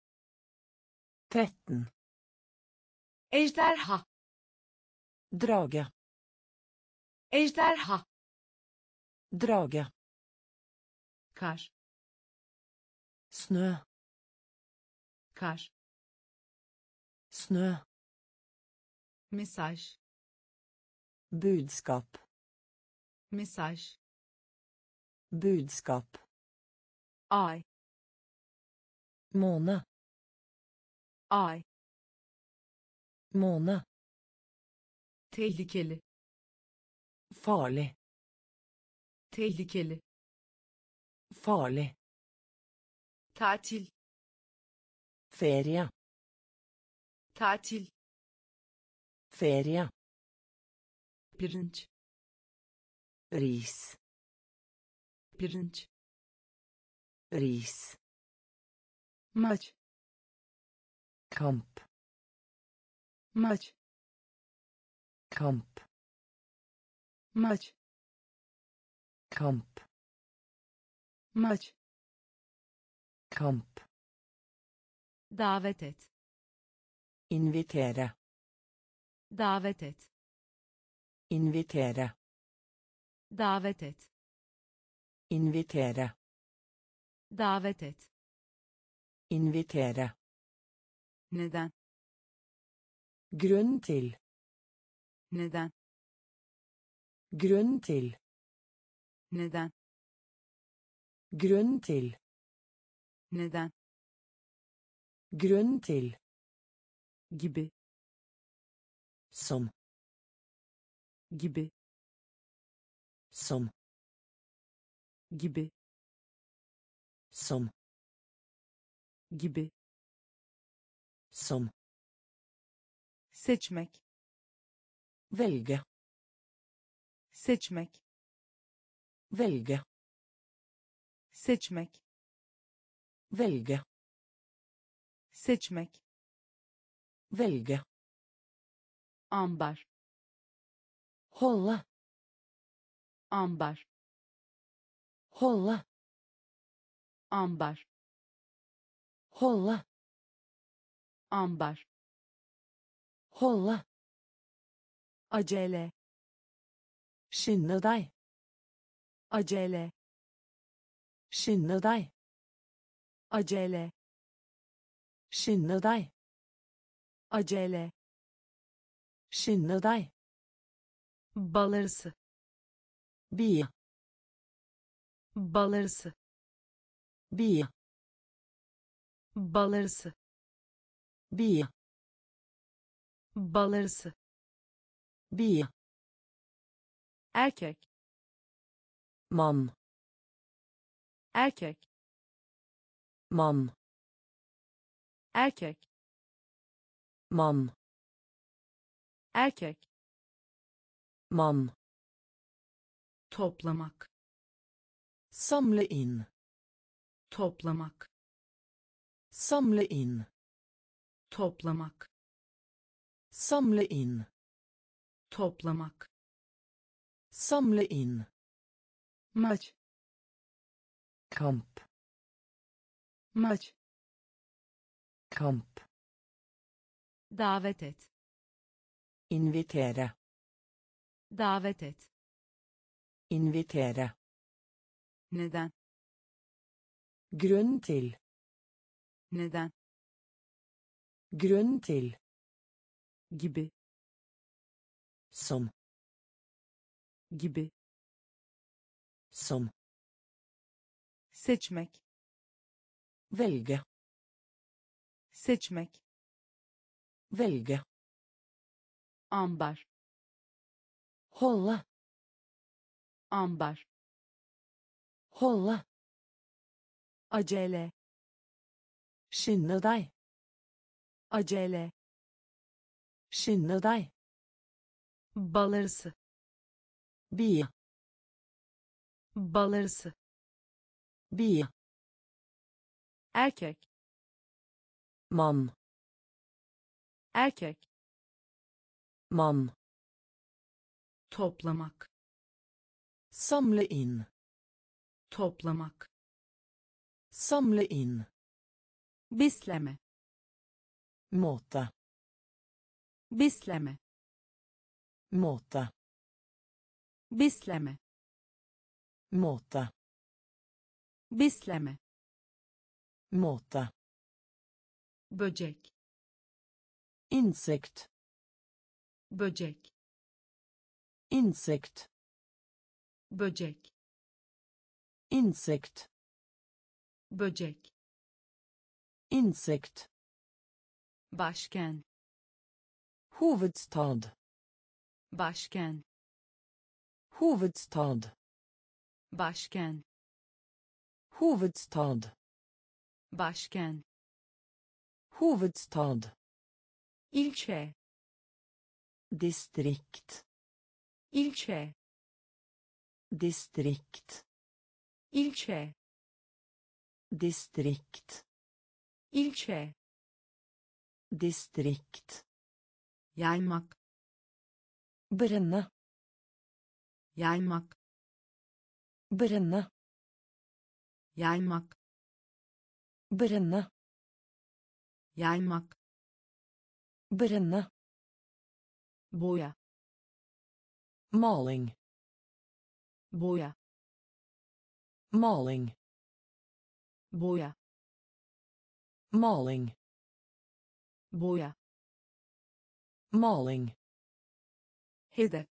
13. ejderha Drage. ejderha Drage. kar Snø. kar Snø. mesaj Budskap. mesaj Budskap. ay Måne. ay Måne. tehlikeli Farlig. tehlikeli Farlig. tatil Ferie. tatil Ferie. pirinç Ris. pirinç Ris. Kamp. Kamp. maç Kamp. maç Kamp. davet et Invitere. davet et Invitere. davet et Invitere. davet et Invitere. neden Grunn til. neden Grunn til. neden Grunn til. neden Grunn til. gibi Som. gibi Som. gibi Som. Gibi Som. seçmek Velge. seçmek Velge. seçmek Velge. seçmek Velge. ambar Holde. ambar Holde. ambar Holde. ambar Holde. acele Skynde deg. acele Skynde deg. acele Skynde deg. acele Skynde deg. balırsı Bie. balırsı Bie. Balırsı. Bie. Balırsı. Bie. Erkek. Man. Erkek. Man. Erkek. Man. Erkek. Man. Toplamak. Samle inn. Toplamak. Samle inn. Toplamak. Samle inn. Toplamak. Samle inn. Maç. Kamp. Maç. Kamp. Davet et. Invitere. Davet et. Invitere. Neden? Grunn til. Neden? Grunn til. Gibi. Som. Gibi. Som. Seçmek. Velge. Seçmek. Velge. Ambar. Holde. Ambar. Holde. Acele. Skynde deg. Acele. Skynde deg. Balırsı. Bie. Balırsı. Bie. Erkek. Man. Erkek. Man. Toplamak. Samle inn. Toplamak. Samle inn. Bisleme. Måte. Bisleme. Måte. Bisleme. Måte. Bisleme. Måte. Böcek. Insekt. Böcek. Insekt. Böcek. Insekt. Böcek. Insekt. Başkent. Hovedstad. Başkent. Hovedstad. Başkent. Hovedstad. Başkent. Hovedstad. İlçe. Distrikt. İlçe. Distrikt. İlçe. Distrikt. İlçe. Distrikt. Yaymak. Brenne. Yaymak. Brenne. Yaymak. Brenne. Yaymak. Brenne. Boya. Maling. Boya. Maling. Boya. Maling. Boya. Maling. Hedef.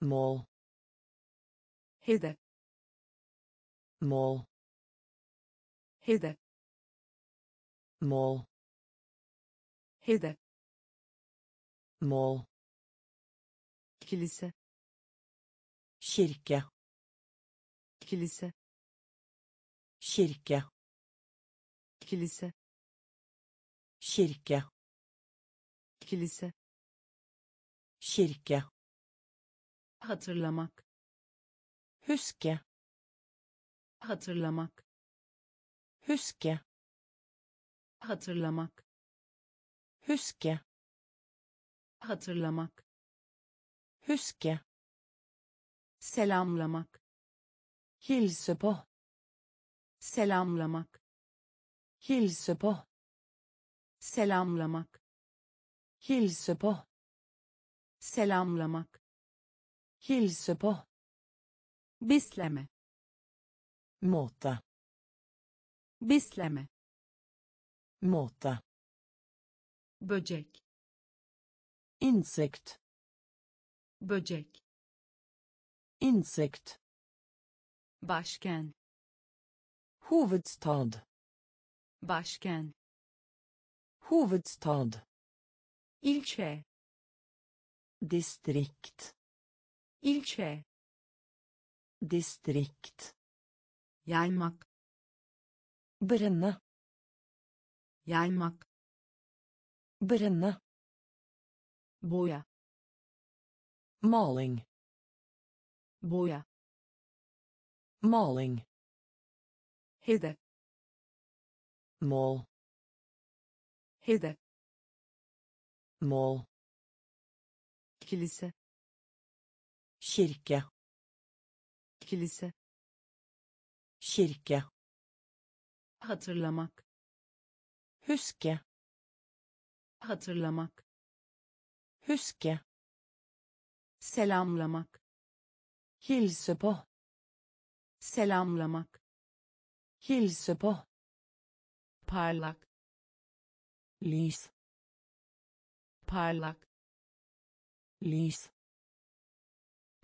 Mål. Hedef. Mål. Hedef. Mål. Hedef. Mål. Kilise. Kirke. Kilise. Kirke. Kilise. Kirke. Kilise. Kirke. Hatırlamak. Huske. Hatırlamak. Huske. Hatırlamak. Huske. Hatırlamak. Huske. Selamlamak. Hilse på. Selamlamak. Hilse på. Selamlamak. Hilse på. Selamlamak. Hilse på. Bisleme. Måte. Bisleme. Måte. Böcek. Insekt. Böcek. Insekt. Başkent. Hovedstad. Başkent Hovedstad. ilçe Distrikt. ilçe Distrikt. yaymak Brenne. yaymak Brenne. boya Maling. boya Maling. hedef Mål. hedef Mål. kilise Kirke. kilise Kirke. hatırlamak Huske. hatırlamak Huske. selamlamak Hilse på. selamlamak Hilse på. Parlak Lys. parlak Lys.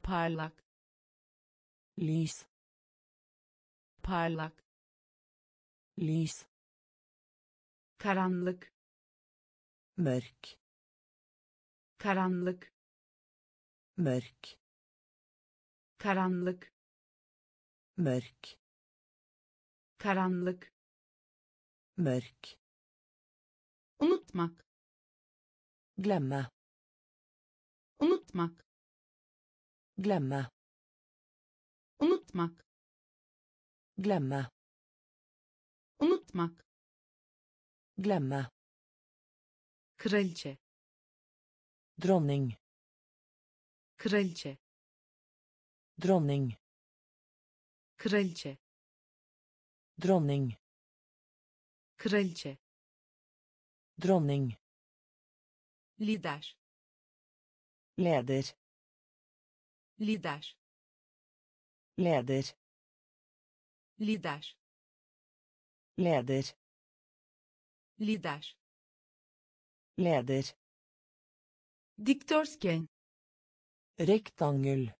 parlak Lys. parlak Lys. karanlık Mørk. karanlık Mørk. karanlık Mørk. karanlık Mørk. unutmak Glemme. unutmak Glemme. unutmak Glemme. unutmak Glemme. kraliçe Dronning. kraliçe Dronning. kraliçe Dronning. Kraliçe Dronning. lider Leder. lider Leder. lider Leder. lider Leder. dikdörtgen Rektangel.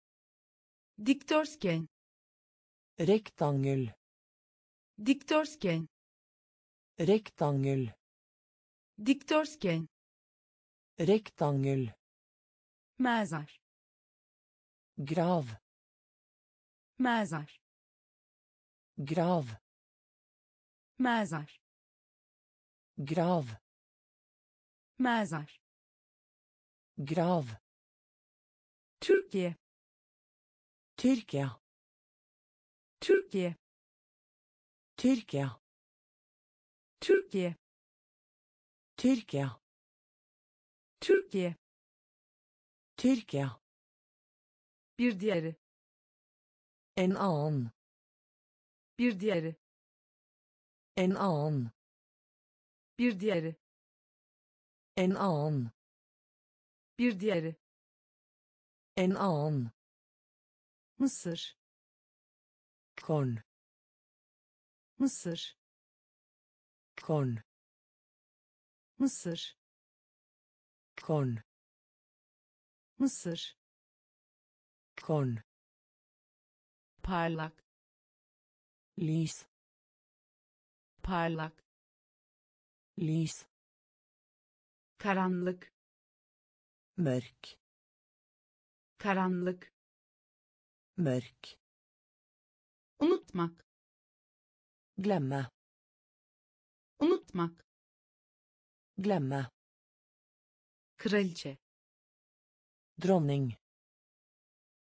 dikdörtgen Rektangel. dikdörtgen Rektangel. dikdörtgen Rektangel. mezar Grav. mezar Grav. mezar Grav. mezar Grav. Türkiye Tyrkia. Türkiye Tyrkia. Türkiye Tyrkia. Türkiye Tyrkia. bir diğeri En annen. bir diğeri En annen. bir diğeri En annen. bir diğeri En annen. Mısır Korn. Mısır Korn. Mısır Korn. Mısır Korn. parlak Lys. parlak Lys. karanlık Mørk. karanlık Mørk. unutmak Glemme. Unutmak Glemme. kraliçe Dronning.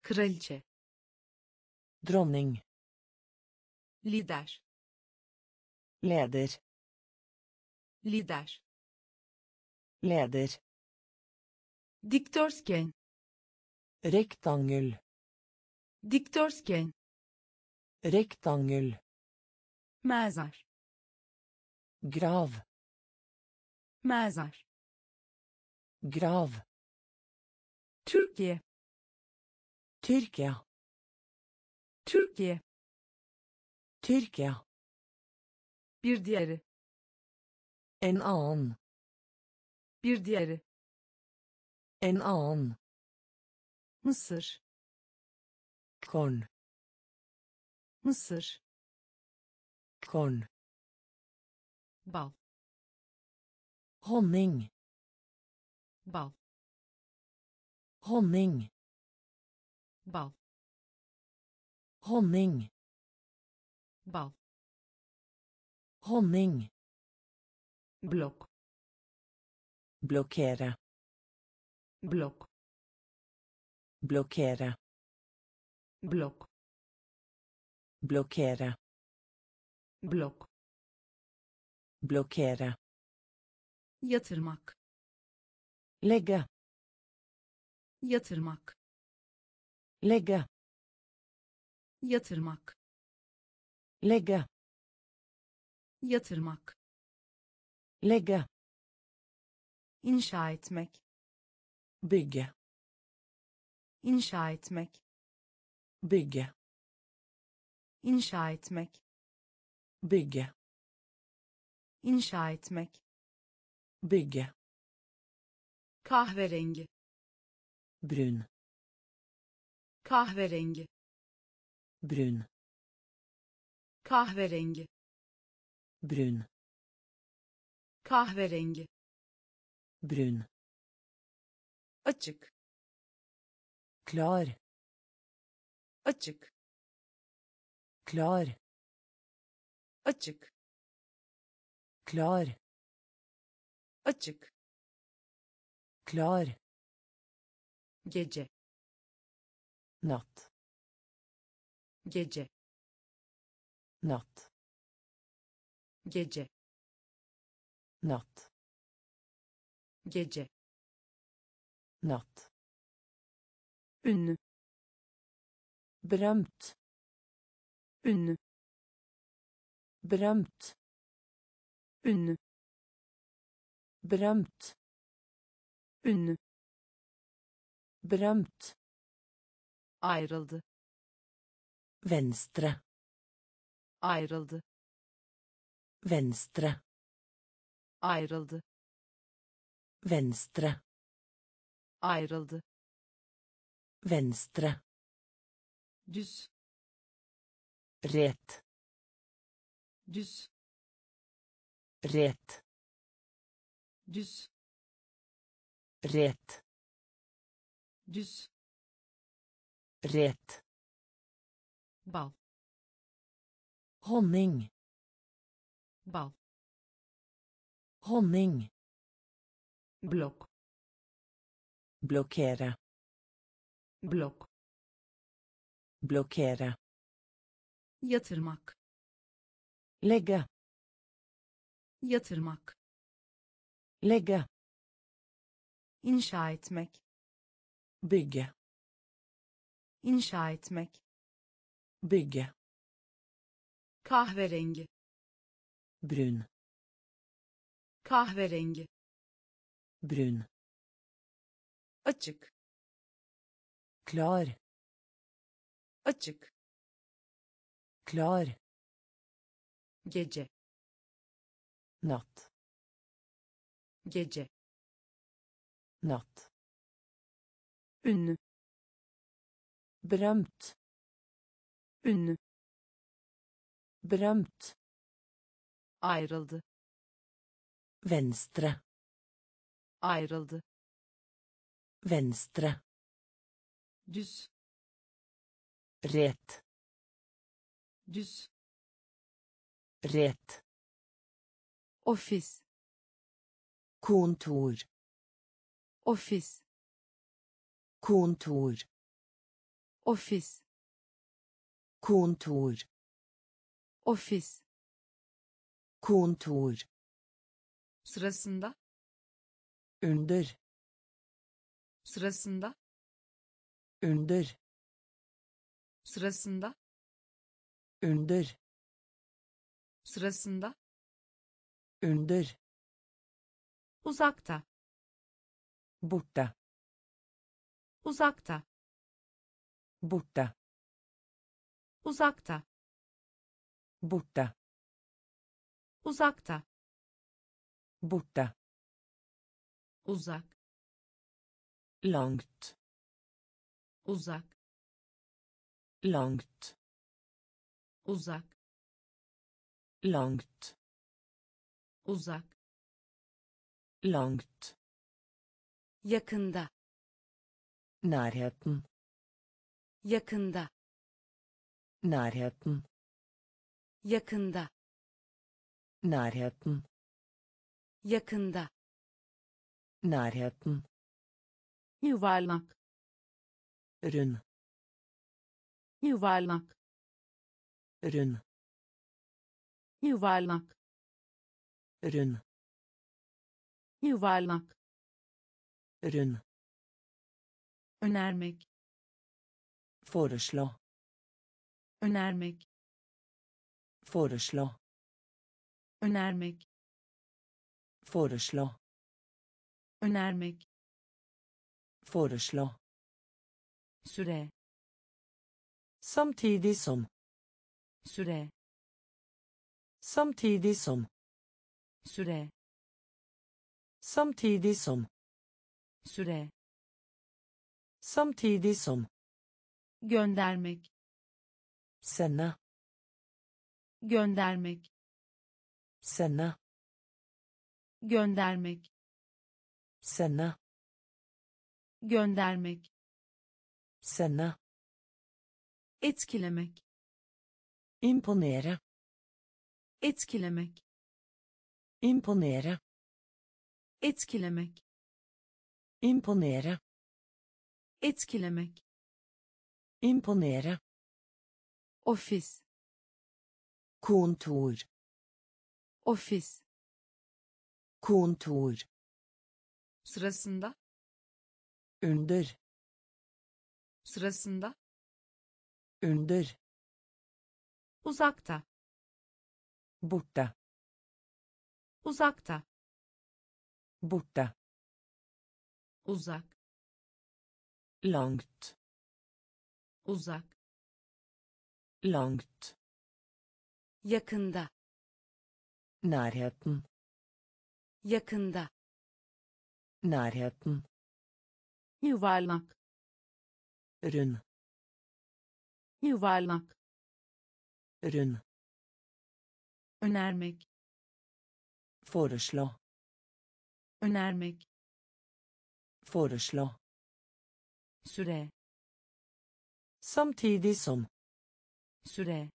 kraliçe Dronning. lider Leder. lider Leder. dikdörtgen Rektangel. dikdörtgen Rektangel. mezar Grav. mezar Grav. Türkiye Tyrkia. Türkiye Tyrkia. bir diğeri En annen. bir diğeri En annen. Mısır Korn. Mısır Korn. ball. Honning. Ball. Honning. Ball. Honning. Ball. Honning. Block. Blockera. Block. Blockera. Block. Blockera. Block. Blokkere yatırmak. Legge yatırmak. Legge yatırmak. Legge yatırmak. Legge inşa etmek. Bygge. İnşa etmek. Bygge. İnşa etmek. Bygge inşa etmek. Bygge. Kahverengi. Brun. Kahverengi. Brun. Kahverengi. Brun. Kahverengi. Brun. Açık. Klar. Açık. Klar. Açık klar. Açık. Klar. Gece. Natt. Gece. Natt. Gece. Natt. Gece. Natt. Ünlü. Berømt ünlü. Berømt ünlü. Berømt ünlü. Berømt ayrıldı. Venstre ayrıldı. Venstre ayrıldı. Venstre ayrıldı. Venstre düz. Ret düz Rätt. Düz. Rätt. Düz. Rätt. Bal. Honning. Bal. Honning. Block. Blockera. Block. Blockera. Yatırmak. Lägga. Yatırmak legge. inşa etmek bygge. inşa etmek bygge. kahverengi brun. kahverengi brun. açık klar. açık klar. gece natt gece. Natt ünlü. Berømt. Ünlü. Berømt. Ayrıldı. Venstre. Ayrıldı. Venstre. Düz. Ret düz. Ret ofis. Kontor ofis. Kontor ofis. Kontor ofis. Kontor sırasında. Under. Sırasında. Under. Sırasında. Under. Sırasında under. Uzakta. Borte uzakta. Borte uzakta. Borte uzakta. Borte uzak. Langt. Uzak. Langt. Uzak. Langt uzak Langt. yakında Nærheten. yakında Nærheten. yakında Nærheten. yakında Nærheten. yuvarlak Rund. yuvarlak Rund. yuvarlak Rund. yuvarlak Rund. önermek Foreslå. önermek Foreslå. önermek Foreslå. önermek Foreslå. süre Samtidig som. süre Samtidig som. Süre Samtidig som. süre Samtidig som. göndermek Sende. göndermek Sende. göndermek Sende. göndermek Sende. etkilemek Imponere. etkilemek Imponere. etkilemek Imponere. etkilemek Imponere. ofis Kontor. ofis Kontor. sırasında Under. sırasında Under. uzakta Borte. Uzakta Borte. uzak Langt. uzak Langt. yakında Nærheten. yakında Nærheten. yuvarlak Rund. yuvarlak Rund. önermek Foreslå. önermek Foreslå. süre Samtidig som. süre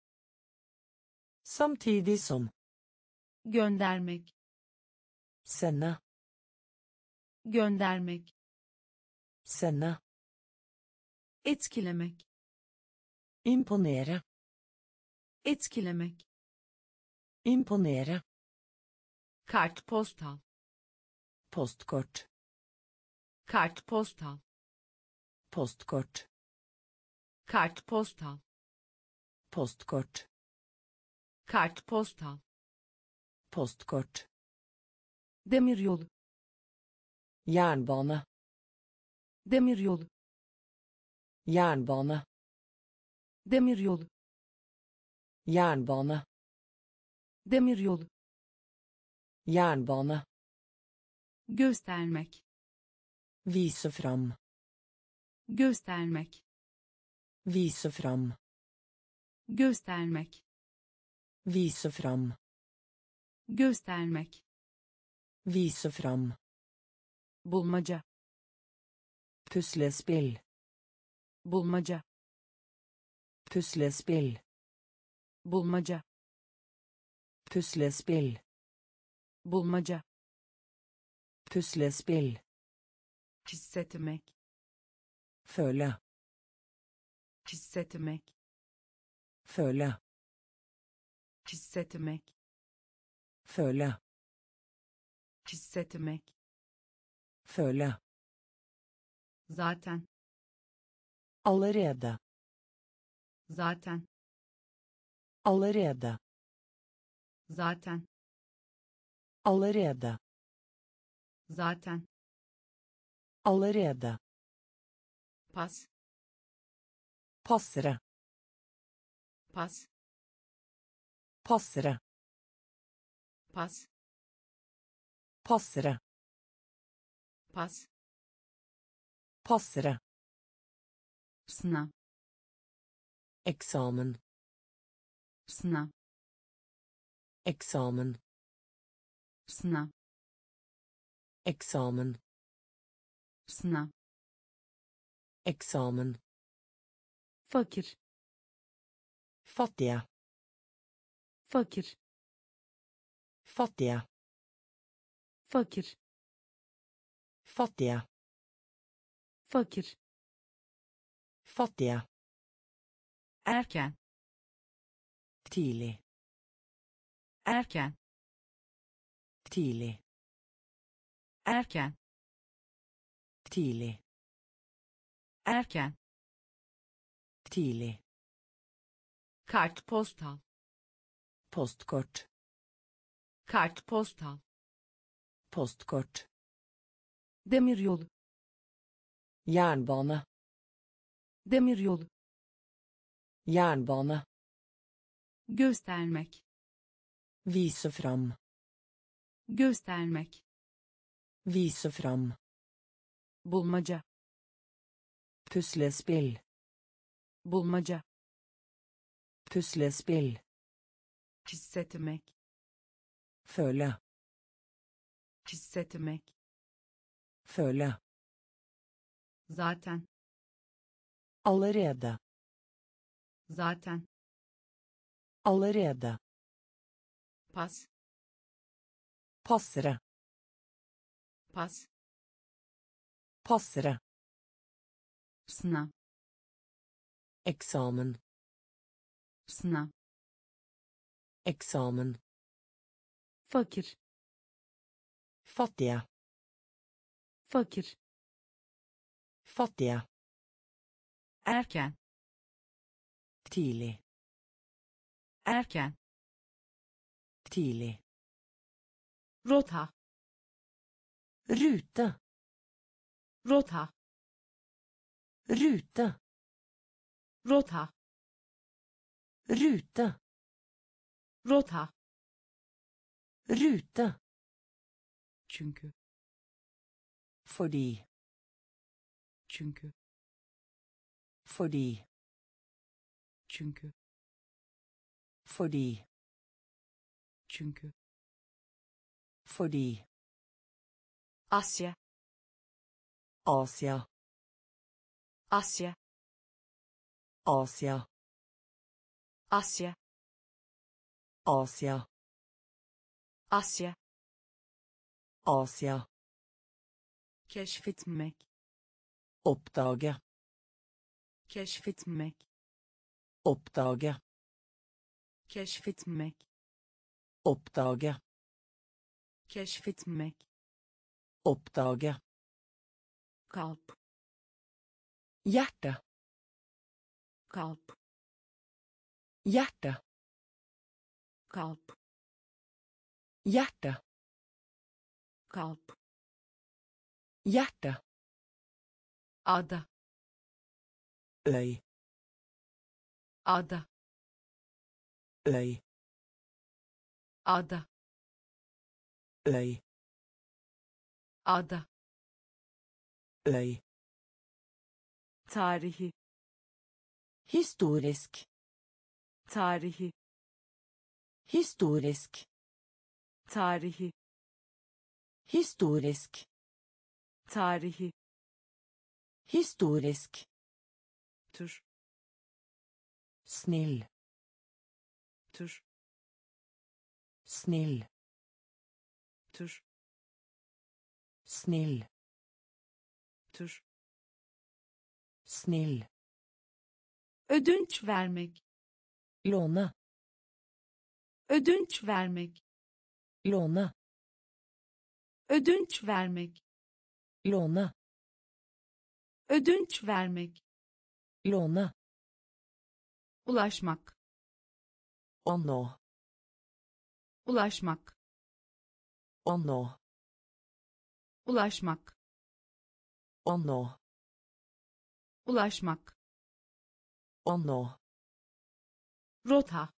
Samtidig som. göndermek Sende. göndermek Sende. etkilemek Imponere. etkilemek Imponere. Kartpostal Postkort. kartpostal Postkort. kartpostal Postkort. kartpostal Postkort. demiryolu Jernbane. demiryolu Jernbane. demiryolu Jernbane. demiryolu Jernbane. göstermek Vise fram. göstermek Vise fram. göstermek Vise fram. göstermek Vise fram. bulmaca Puslespill. bulmaca Puslespill. bulmaca Puslespill. Bulmaca Puslespill. hissetmek Føle. hissetmek Føle. hissetmek Føle. hissetmek Føle. zaten Allerede. zaten Allerede. zaten Allerede. zaten Allerede. pas Passere. pas Passere. pas Passere. pas Passere. sınav Eksamen. sınav Eksamen. Sınav eksamen sınav eksamen fakir. Fattiga. Fakir. Fattiga. Fakir. Fattiga. Fakir. Fattiga. Erken. Tidlig. Erken tidlig. Erken. Tidlig. Erken. Tidlig. Kartpostal. Postkort. Kartpostal. Postkort. Demiryolu jernbane. Demiryolu jernbane. Göstermek. Vise fram göstermek vise fram. bulmaca puslespill bulmaca puslespill hissetmek føle. hissetmek. Føle. Zaten. Allerede. Zaten. Allerede. Pas passere pas passere sınav eksamen. Sınav eksamen. Fakir. Fattiga fakir. Fattiga erken tidlig. Erken tidlig rota rute rota rute rota rute rota rute çünkü fordi. Çünkü fordi. Çünkü fordi. Çünkü Fordi. Asia. Asia. Asia. Asia. Asia. Asia. Asya Asya keşfetmek uppdaga keşfetmek uppdaga keşfetmek uppdaga keşfetmek. Oppdage kalp. Hjerte kalp. Hjerte kalp. Hjerte kalp. Hjerte ada. Øy ada. Øy ada øy ada øy tarihi historisk tarihi historisk tarihi historisk tarihi historisk tür snill tür snill tür. Snill tür. Snill ödünç vermek. Låne ödünç vermek. Låne ödünç vermek. Låne ödünç vermek. Låne ulaşmak. Nå ulaşmak nå ulaşmak. Nå ulaşmak. Nå rota.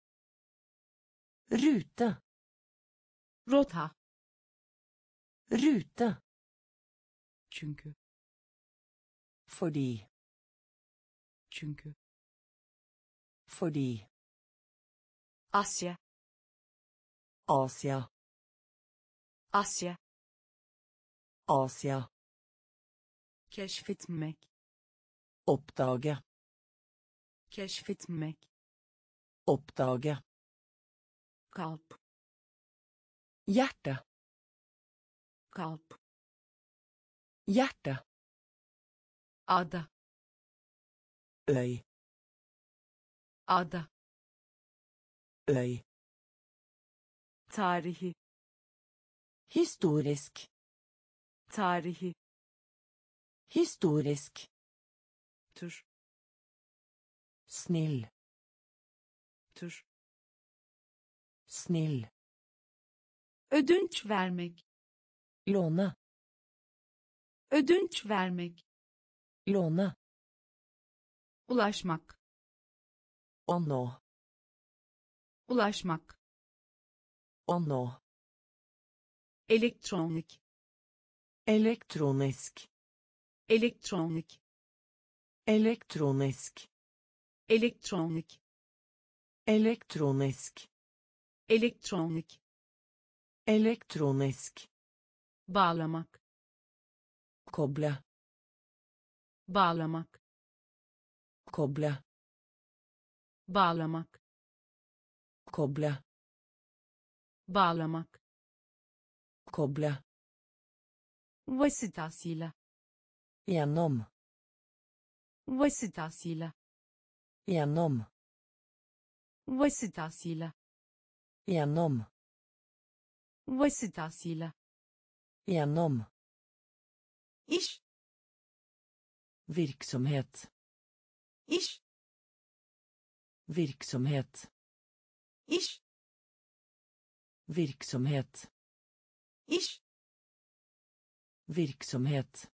Rute rota. Rute çünkü. Fordi. Çünkü. Fordi. Asya. Asya Asya Asia. keşfetmek Oppdage. keşfetmek Oppdage. kalp Hjerte. kalp Hjerte. ada Øy. ada Øy. tarihi Historisk. tarihi Historisk. tür Snill. tür Snill. ödünç vermek Låne. ödünç vermek Låne. ulaşmak nå. ulaşmak nå. Elektronik Elektronisk. elektronik Elektronisk. elektronik Elektronisk. elektronik Elektronisk. bağlamak Koble. bağlamak Koble. bağlamak Koble. bağlamak Koble. vasıtasıyla Gjennom. vasıtasıyla Gjennom. vasıtasıyla Gjennom. vasıtasıyla Gjennom. iş Virksomhet. iş Virksomhet. iş Virksomhet. İş Virksomhet.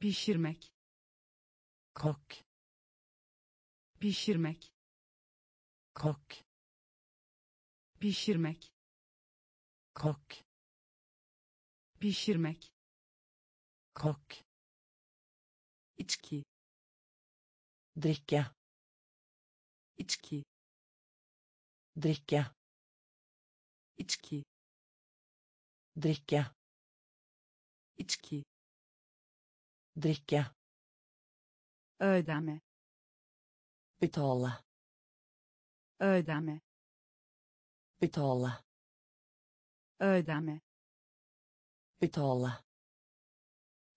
pişirmek Kokk. pişirmek Kokk. pişirmek Kokk. pişirmek Kokk. içki Drikke. içki Drikke. içki Drikke. içki Drikke. ödeme Betale. ödeme Betale. ödeme Betale.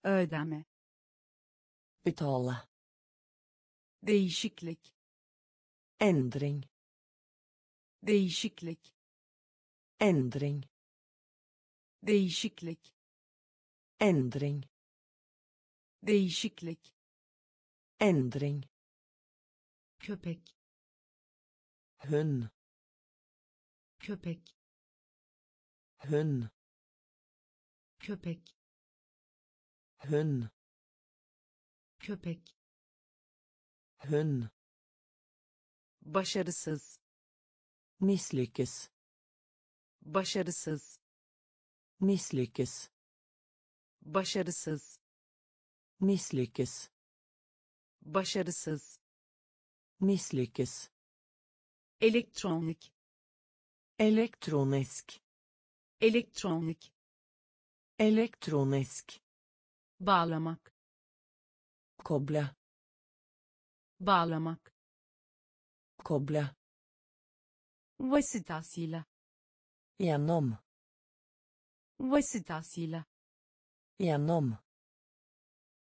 ödeme Betale. değişiklik Endring. değişiklik Endring. Değişiklik Endring. değişiklik Endring. köpek Hund. köpek Hund. köpek Hund. köpek Hund. başarısız Misslyckes. başarısız Misslyckes. başarısız Misslyckes. başarısız Misslyckes. elektronik Elektronisk. elektronik Elektronisk. bağlamak Koble. bağlamak Koble. vasıtasıyla Gjennom. Vasıtasıyla Gjennom.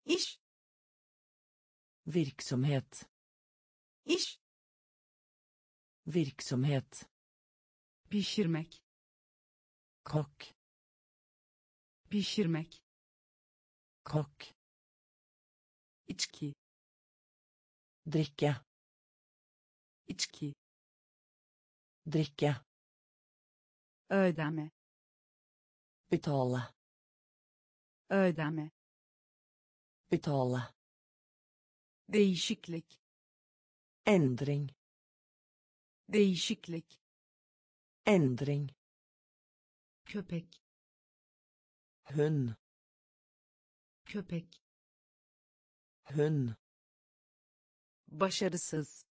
iş Virksomhet. iş Virksomhet. pişirmek Kokk. pişirmek Kokk. içki Drikke. içki Drikke. ödeme Betale. ödeme Betale. değişiklik Endring. değişiklik Endring. köpek Hund. köpek Hund. başarısız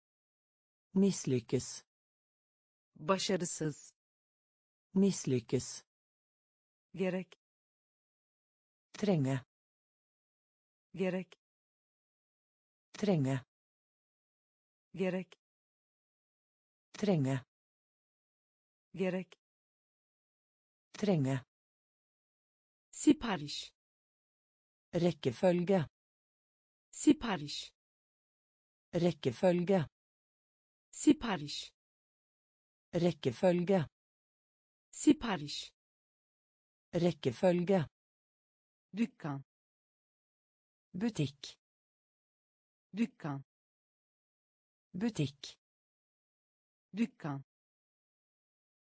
Misslyckes. başarısız Misslyckes. Gerek Trenge. gerek Trenge. gerek Trenge. gerek Trenge. sipariş Rekkefølge. sipariş Rekkefølge. sipariş Rekkefølge. sipariş Rekkefølge. dükkan Butikk. dükkan Butikk. dükkan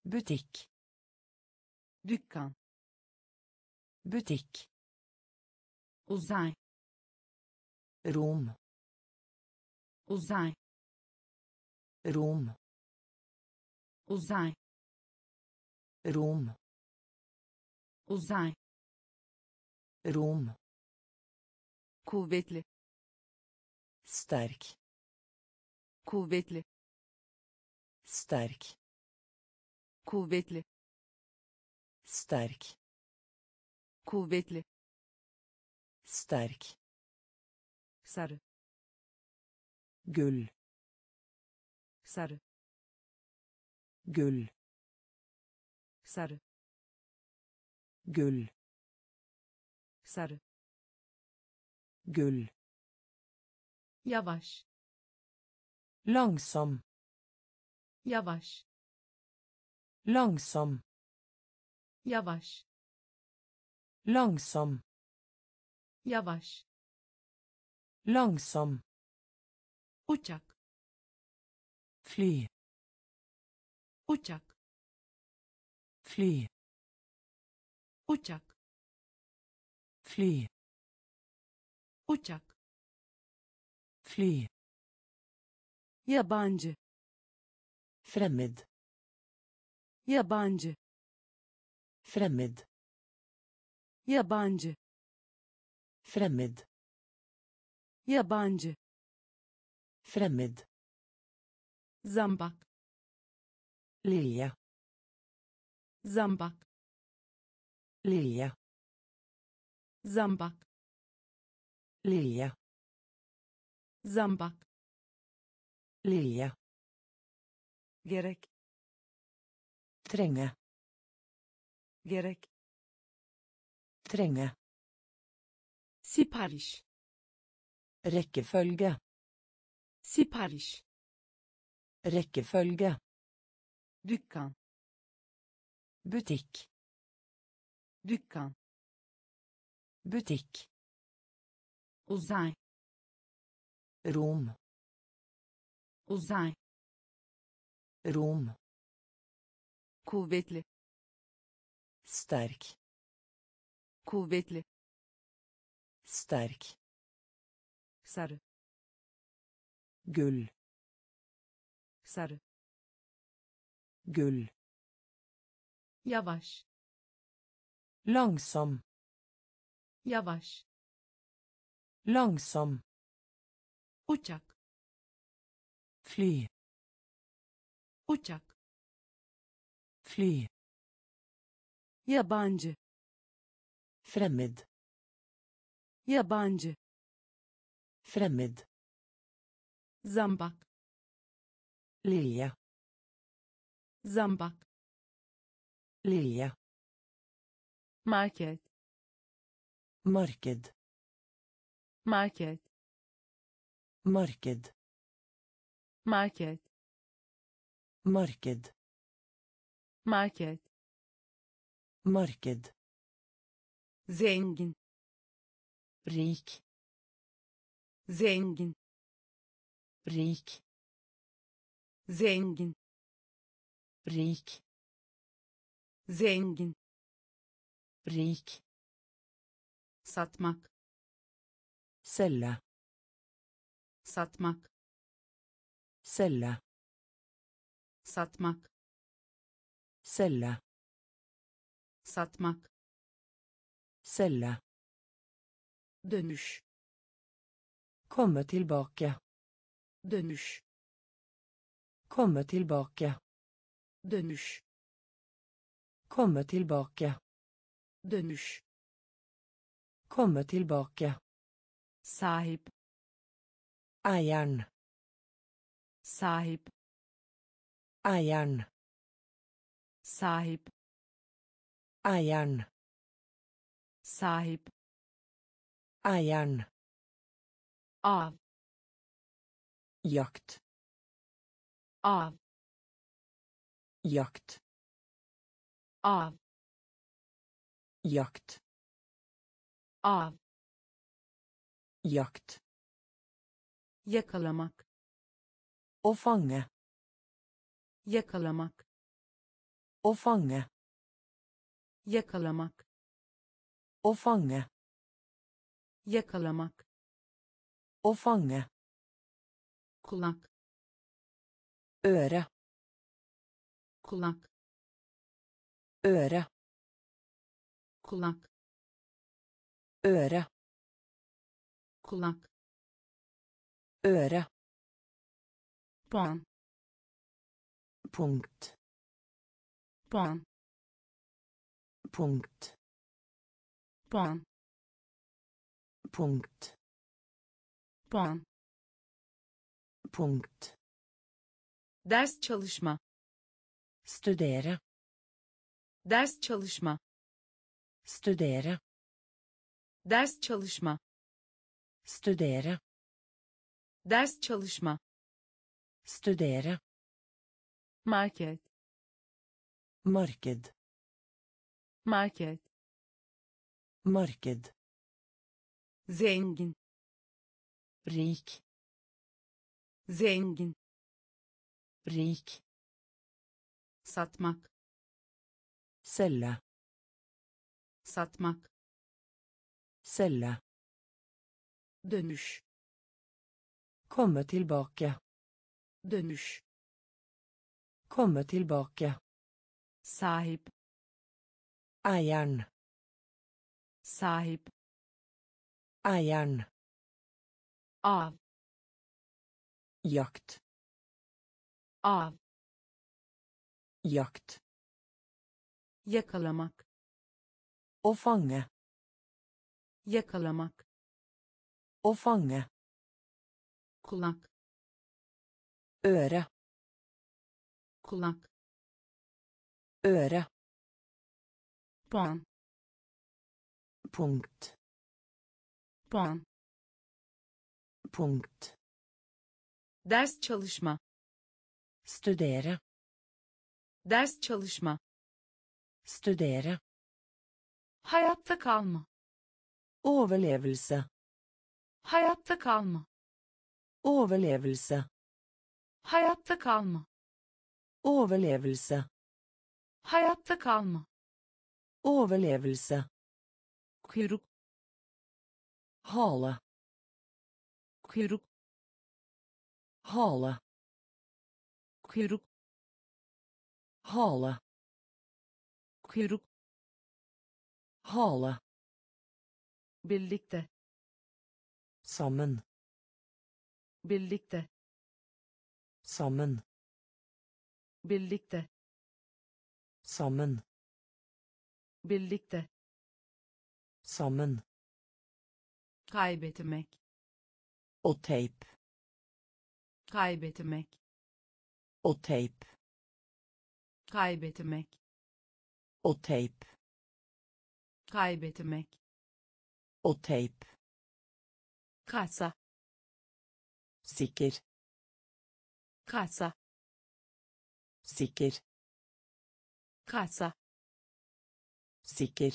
Butikk. dükkan Butikk. uzay Rom. uzay Rom. uzay Rom. Uzay Rom. kuvvetli Sterk. kuvvetli Sterk. kuvvetli Sterk. kuvvetli Sterk. sarı Gull. sarı Gull. sarı Gull. sarı Gull. yavaş Langsom. yavaş Langsom. yavaş Langsom. yavaş Langsom. uçak Fly. uçak Fly. Uçak Fly. uçak Fly. yabancı Fremmed. yabancı Fremmed. yabancı Fremmed. yabancı Fremmed. zambak Lilja. zambak Lilja. zambak Lilja. zambak Lilja. gerek Trenge. gerek Trenge. sipariş Rekkefølge. sipariş Rekkefølge. dükkan Butikk. Dükkan Butikk. uzay Rom. uzay Rom. kuvvetli Sterk. kuvvetli Sterk. sarı Gull. sarı Gull. yavaş Langsom. yavaş Langsom. uçak Fly. uçak Fly. yabancı Fremmed. yabancı Fremmed. zambak Lilja. zambak Lilja. Market Marked. market Marked. market Marked. market Marked. zengin Rik. zengin Rik. zengin Rik. zengin Rik. satmak Selge. satmak Selge. satmak Selge. satmak Selge. dönüş Komme tilbake. dönüş Komme tilbake. dönüş Komme tilbake. Dönüş Komme tilbake. sahip Eieren. sahip Eieren. sahip Eieren. sahip Eieren. av Jakt. av Jakt. av Jakt. av Jakt. yakalamak Å fange. yakalamak Å fange. yakalamak Å fange. yakalamak Å fange. kulak Øre. kulak Øre. Kulak Øre. kulak Øre. puan Punkt. puan Punkt. puan Punkt. puan Punkt. ders çalışma Studere. ders çalışma Studere. ders çalışma Studere. ders çalışma Studere. market Marked. market Marked. zengin Rik. zengin Rik. satmak Selge. Satmak Selge. dönüş Komme tilbake. dönüş Komme tilbake. sahip Eieren. sahip Eieren. av Jakt. av Jakt. yakalamak Å fange. yakalamak Å fange. kulak Øre. kulak Øre. puan Punkt. puan Punkt. ders çalışma Studere. ders çalışma Studere. Hayatta kalma Overlevelse. hayatta kalma Overlevelse. hayatta kalma Overlevelse. hayatta kalma Overlevelse. kuyruk Hale. kuyruk Hale. kuyruk Hale. kuyruk Hale. birlikte Sammen. birlikte Sammen. birlikte Sammen. birlikte Sammen. kaybetmek Og teip. kaybetmek Og teip. kaybetmek Og teip. Kaybetmek Og teip. kasa Sikker. kasa Sikker. kasa Sikker.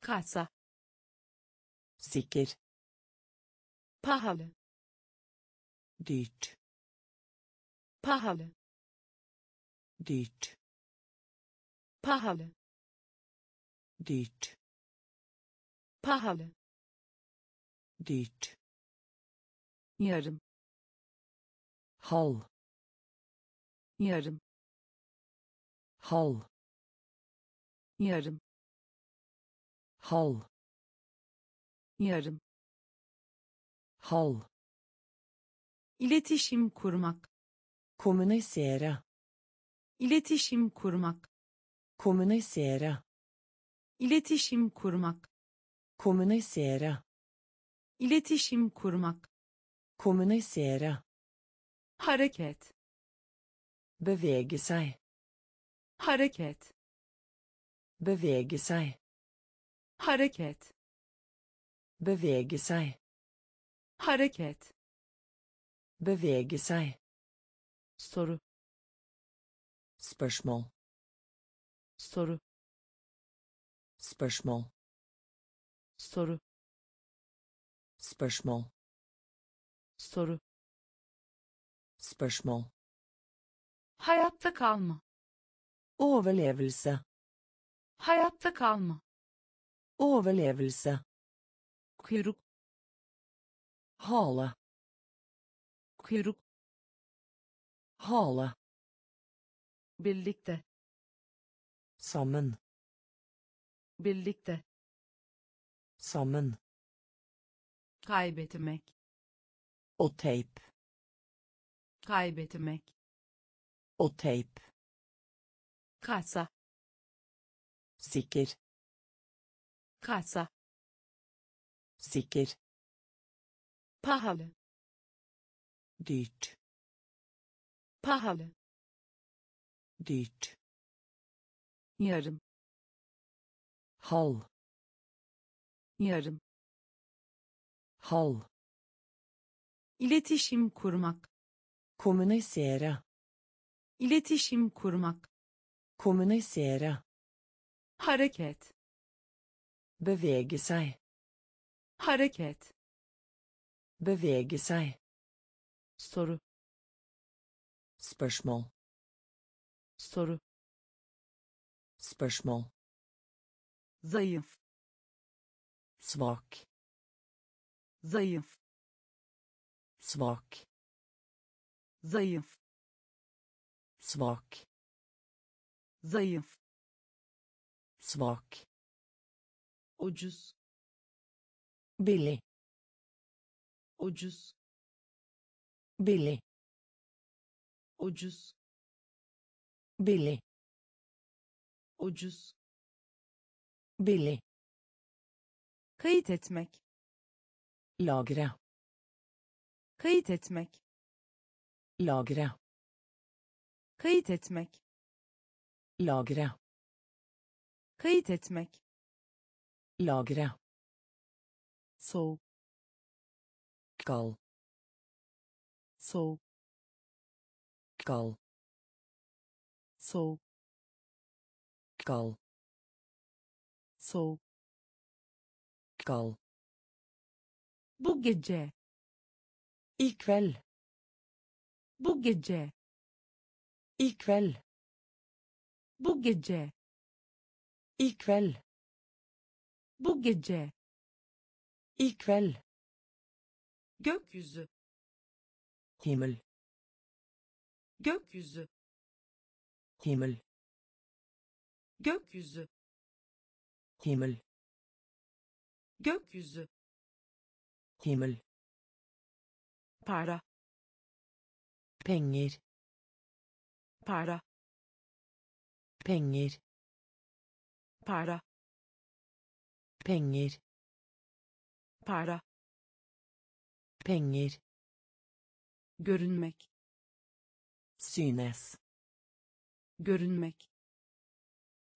kasa Sikker. pahalı Dyrt. pahalı Dyrt. pahalı Dyrt. pahalı Dyrt. yarım Halv. yarım Halv. yarım Halv. yarım Halv. iletişim kurmak Kommunisere. iletişim kurmak Kommunisere. İletişim kurmak. Kommunisere. İletişim kurmak. Kommunisere. Hareket. Bevege seg. Hareket. Bevege seg. Hareket. Bevege seg. Hareket. Bevege seg. Soru. Spørsmål. Soru. Spørsmål. Soru. Spørsmål. Soru. Spørsmål. Hayatta kalma. Overlevelse. Hayatta kalma. Overlevelse. Kuyruk. Hale. Kuyruk. Hale. Birlikte. Sammen. Birlikte. Sammen. Kaybetmek. Og teip. Kaybetmek. Og teip. Kasa. Sikker. Kasa. Sikker. Pahalı. Dyrt. Pahalı. Dyrt. Yarım. Halv. Yarım. Halv. İletişim kurmak. Kommunisere. İletişim kurmak. Kommunisere. Hareket. Bevege seg. Hareket. Bevege seg. Soru. Spørsmål. Soru. Spørsmål. Zayıf. Svak. Zayıf. Svak. Zayıf. Svak. Zayıf. Svak. Ucuz. Billig. Ucuz. Billig. Ucuz. Billig. Ucuz. Billig. Kayıt etmek. Lagre. Kayıt etmek. Lagre. Kayıt etmek. Lagre. Kayıt etmek. Lagre. Soğuk. Kald. Soğuk. Kald. Soğuk. Kald. Soğuk. Kald. Bu gece. I kveld. Bu gece. I kveld. Bu gece. I kveld. Bu gece. I kveld. Gökyüzü. Himmel. Gökyüzü. Himmel. Gökyüzü. Himmel. Gökyüzü. Himmel. Para. Penger. Para. Penger. Para. Penger. Para. Penger. Görünmek. Synes. Görünmek.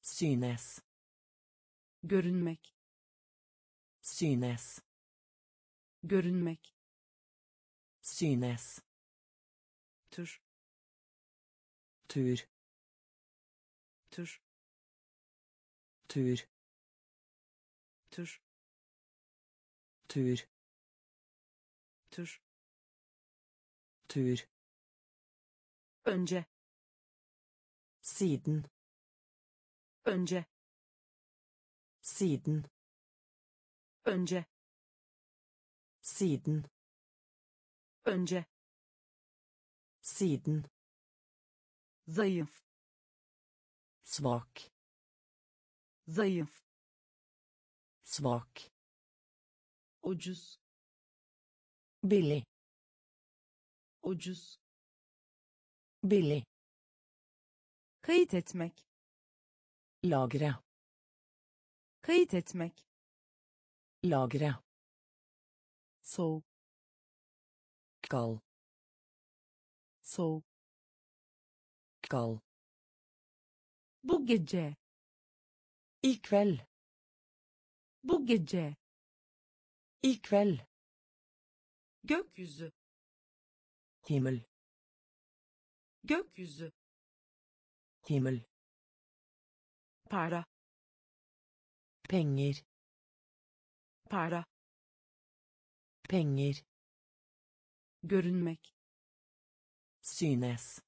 Synes. Görünmek. Synes. Görünmek. Synes. Tür. Tur. Tür. Tur. Tür. Tur. Tür. Tur. Önce. Siden. Önce. Siden. Önce. Siden. Önce. Siden. Zayıf. Svak. Zayıf. Svak. Ucuz. Billig. Ucuz. Billig. Kayıt etmek. Lagre. Kayıt etmek Lagre. soğuk Kald. soğuk Kald. bu gece I kveld. bu gece I kveld. gökyüzü Himmel. gökyüzü Himmel. para Penger. para Penger. görünmek Synes.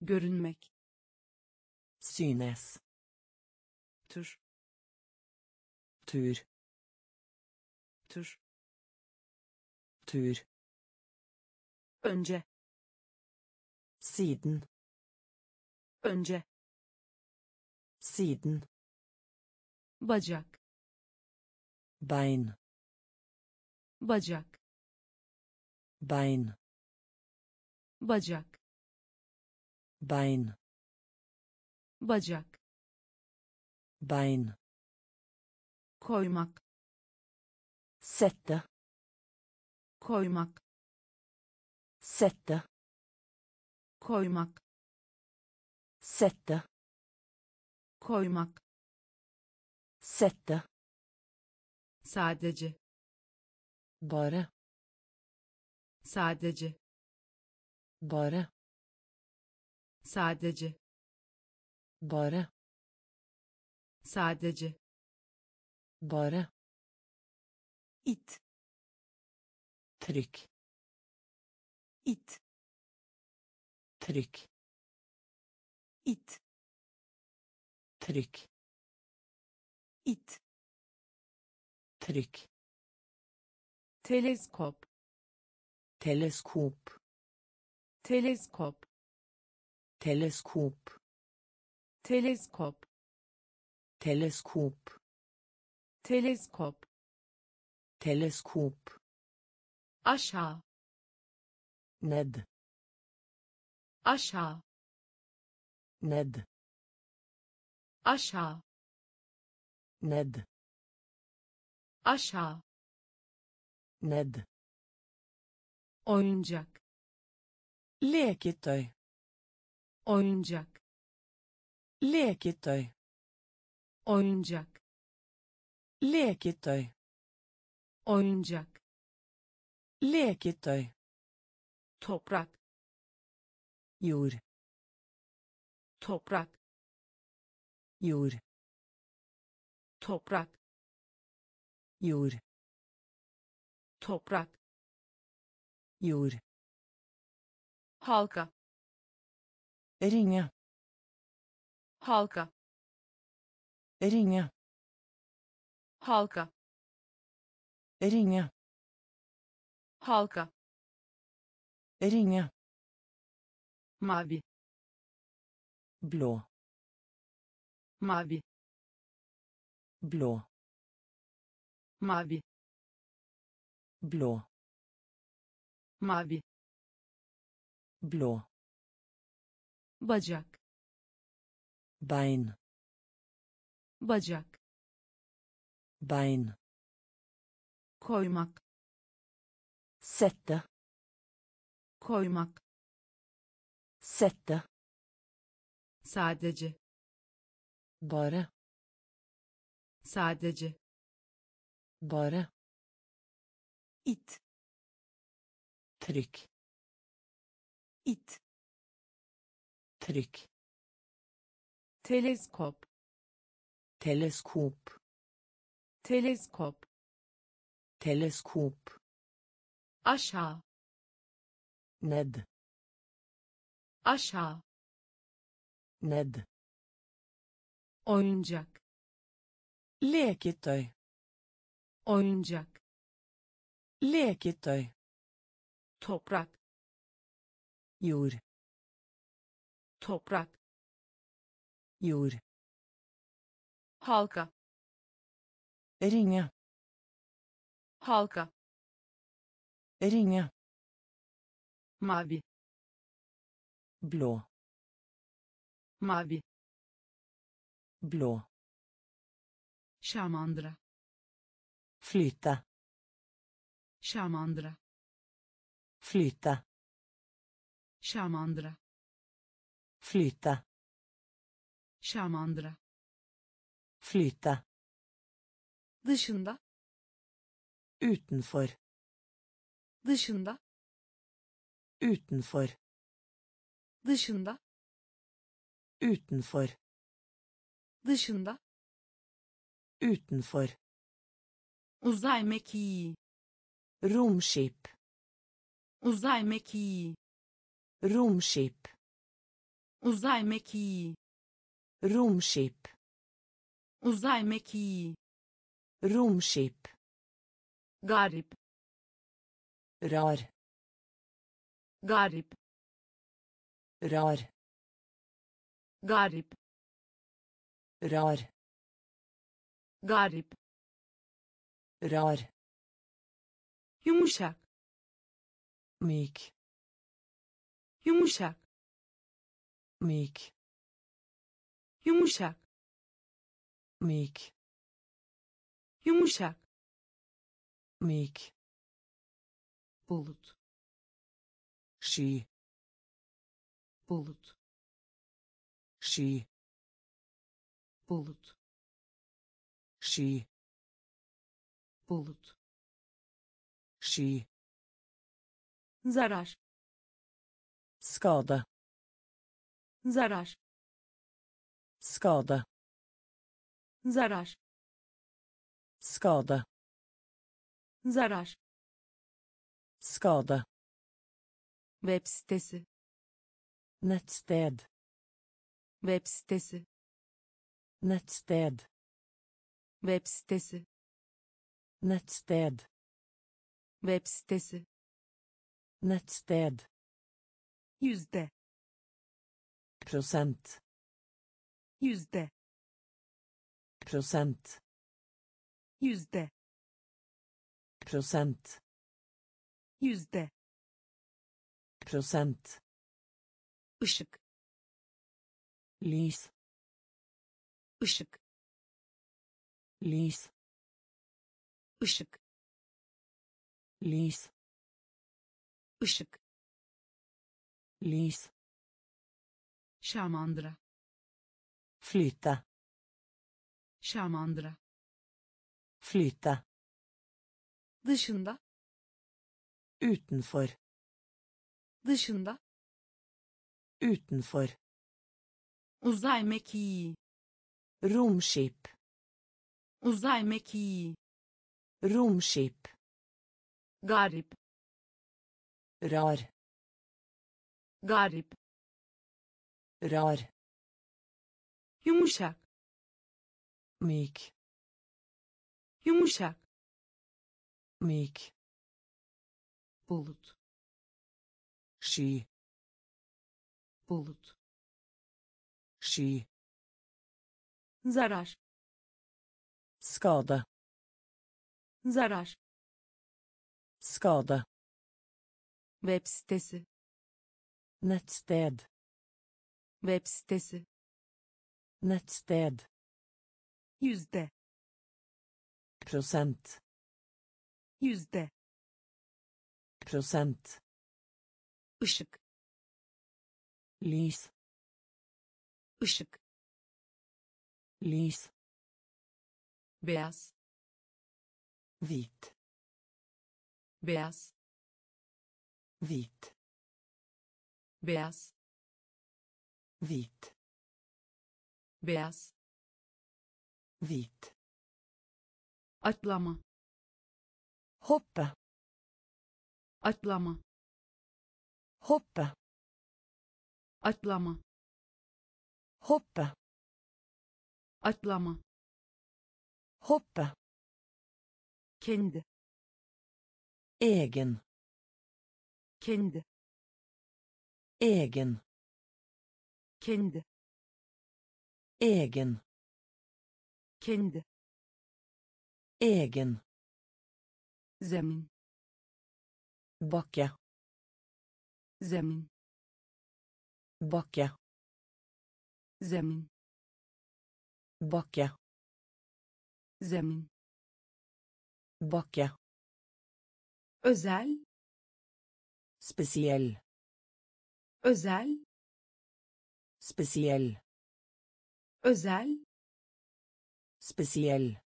görünmek Synes. tür Tur. tür Tur. önce Siden. önce Siden. Bacak Bein. bacak Bein. bacak Bein. bacak Bein. koymak Sette. koymak Sette. koymak Sette. koymak Sette. sadece Bare. sadece Bare. sadece Bare. sadece Bare. it Trykk. it Trykk. it Trykk. It Trykk. teleskop Teleskop. teleskop Teleskop. teleskop Teleskop. teleskop Teleskop. aşağı Ned. aşağı Ned. aşağı Ned. aşağı Ned. oyuncak Leketøy. oyuncak Leketøy. oyuncak Leketøy. oyuncak Leketøy. toprak Jord. toprak Jord. Toprak Jord. toprak Jord. halka Ringe. halka Ringe. halka Ringe. halka Ringe. mavi Blå. mavi Blå. mavi Blå. mavi Blå. bacak Bein. bacak Bein. koymak Sette. koymak Sette. sadece Bare. Sadece Bare. it Trykk. it Trykk. teleskop Teleskop. teleskop Teleskop. aşağı Ned. aşağı Ned. oyuncak Leketøy. oyuncak Leketøy. toprak Jord. toprak Jord. halka Ringe. halka Ringe. mavi Blå. mavi Blå. Şamandıra. Flyte. Şamandıra. Flyte. Şamandıra. Flyte. Şamandıra. Flyte. Dışında. Utenfor. Dışında. Utenfor. Dışında. Utenfor. Dışında. Utenfor. Uzay mekiği. Romskip. Uzay mekiği. Romskip. Uzay mekiği. Romskip. Uzay mekiği. Romskip. Garip. Rar. Garip. Rar. Garip. Rar. Garip. Rar. Yumuşak. Myk. Yumuşak. Myk. Yumuşak. Myk. Yumuşak. Myk. Bulut. Sky. Bulut. Sky. Bulut. Sky. Bulut. Sky. Zarar. Skade. Zarar. Skade. Zarar. Skade. Zarar. Skade. Web sitesi. Nettsted. Web sitesi. Nettsted. Web sitesi. Nettsted. Web sitesi. Nettsted. Yüzde. Prosent. Yüzde. Prosent. Yüzde. Prosent. Yüzde. Prosent. Işık. Lys. Işık. Lys. Işık. Lys. Işık. Lys. Şamandıra. Flyte. Şamandıra. Flyte. Dışında. Utenfor. Dışında. Utenfor. Uzay mekiği. Romskip. Uzay mekiği. Romskip. Garip. Rar. Garip. Rar. Yumuşak. Myk. Yumuşak. Myk. Bulut. Sky. Bulut. Sky. Zarar. Skade. Zarar. Skade. Web sitesi. Nettsted. Web sitesi. Nettsted. Yüzde. Prosent. Yüzde. Prosent. Işık. Lys. Işık. Lys. Beyaz. Hvit. Beyaz. Hvit. Beyaz. Hvit. Beyaz. Hvit. Atlama. Hoppe. Atlama. Hoppe. Atlama. Hoppe. Atlama. Hoppe. Kendi. Egen. Kendi. Egen. Kendi. Egen. Kendi. Egen. Zemin. Bakke. Zemin. Bakke. Zemin. Bakke. Zemin. Bakke. Özel. Spesiell özel. Spesiell özel. Spesiell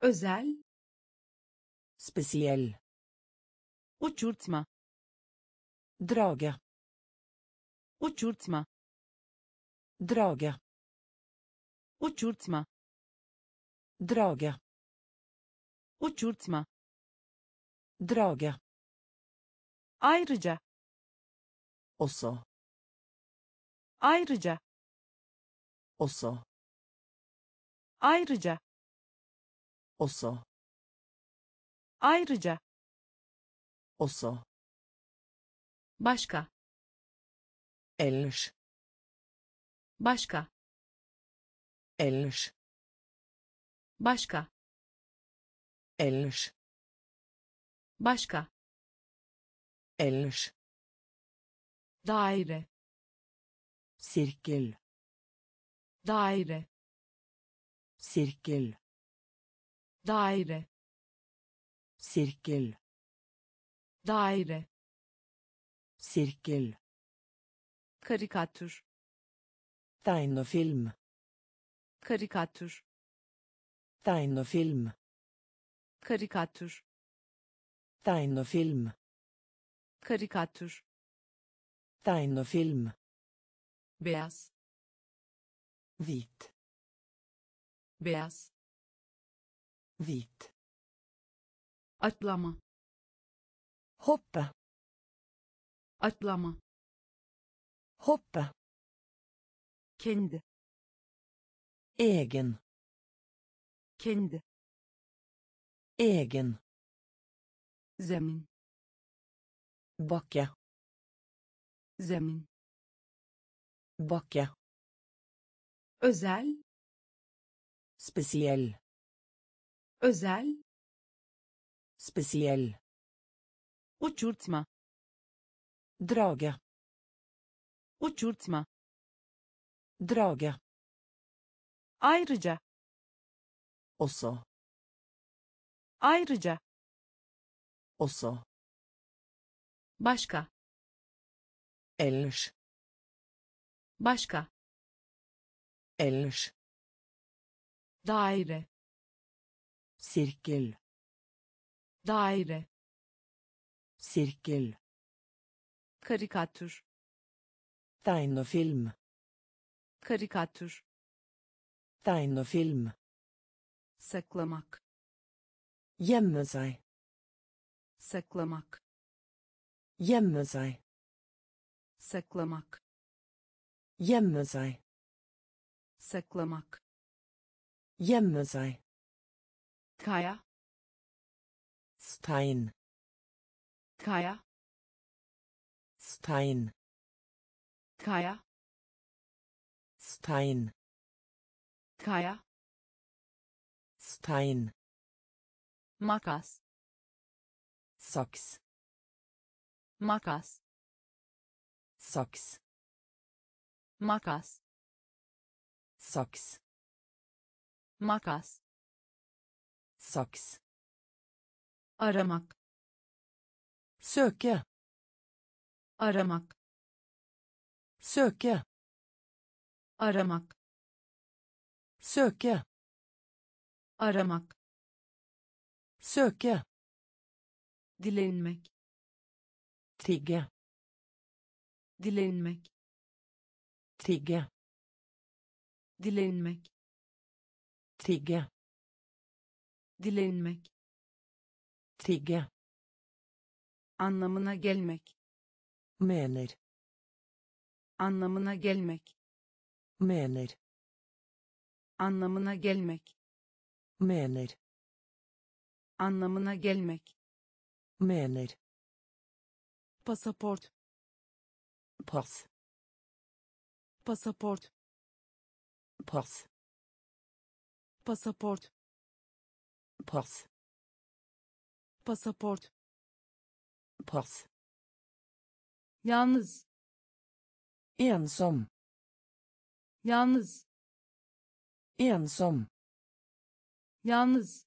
özel. Spesiell uçurtma. Drage. Uçurtma. Drage. Uçurtma drage. Uçurtma. Drage. Ayrıca. Også ayrıca. Også ayrıca. Også ayrıca. Også başka. Ellers başka. Ellers başka. Ellers başka. Ellers daire. Sirkel daire. Sirkel daire. Sirkel daire. Sirkel karikatür. Tegnefilm karikatür tegnefilm. Karikatür. Tegnefilm. Karikatür. Tegnefilm. Beyaz. Hvit. Beyaz. Hvit. Atlama. Hoppe. Atlama. Hoppe. Kendi. Egen kendi. Egen. Zemin. Bakke. Zemin. Bakke. Özel. Spesiell. Özel. Spesiell. Uçurtma. Drage. Uçurtma. Drage. Ayrıca også ayrıca. Også başka. Ellers başka. Ellers daire. Sirkel daire. Sirkel karikatür. Tegnefilm karikatür. Tegnefilm saklamak. Gjemme seg saklamak. Gjemme seg saklamak. Gjemme seg saklamak. Gjemme seg kaya stein. Kaya stein. Kaya stein. Kaya stein makas. Saks. Makas. Saks. Makas. Saks. Makas. Saks. Aramak. Søke aramak. Søke aramak. Søke aramak. Søke dilenmek. Tigge. Dilenmek. Tigge. Dilenmek. Tigge. Dilenmek. Tigge. Anlamına gelmek. Mener. Anlamına gelmek. Mener. Anlamına gelmek mener. Anlamına gelmek. Mener. Pasaport. Pass pasaport. Pass pasaport. Pass pasaport. Pass yalnız. Ensom. Yalnız. Ensom yalnız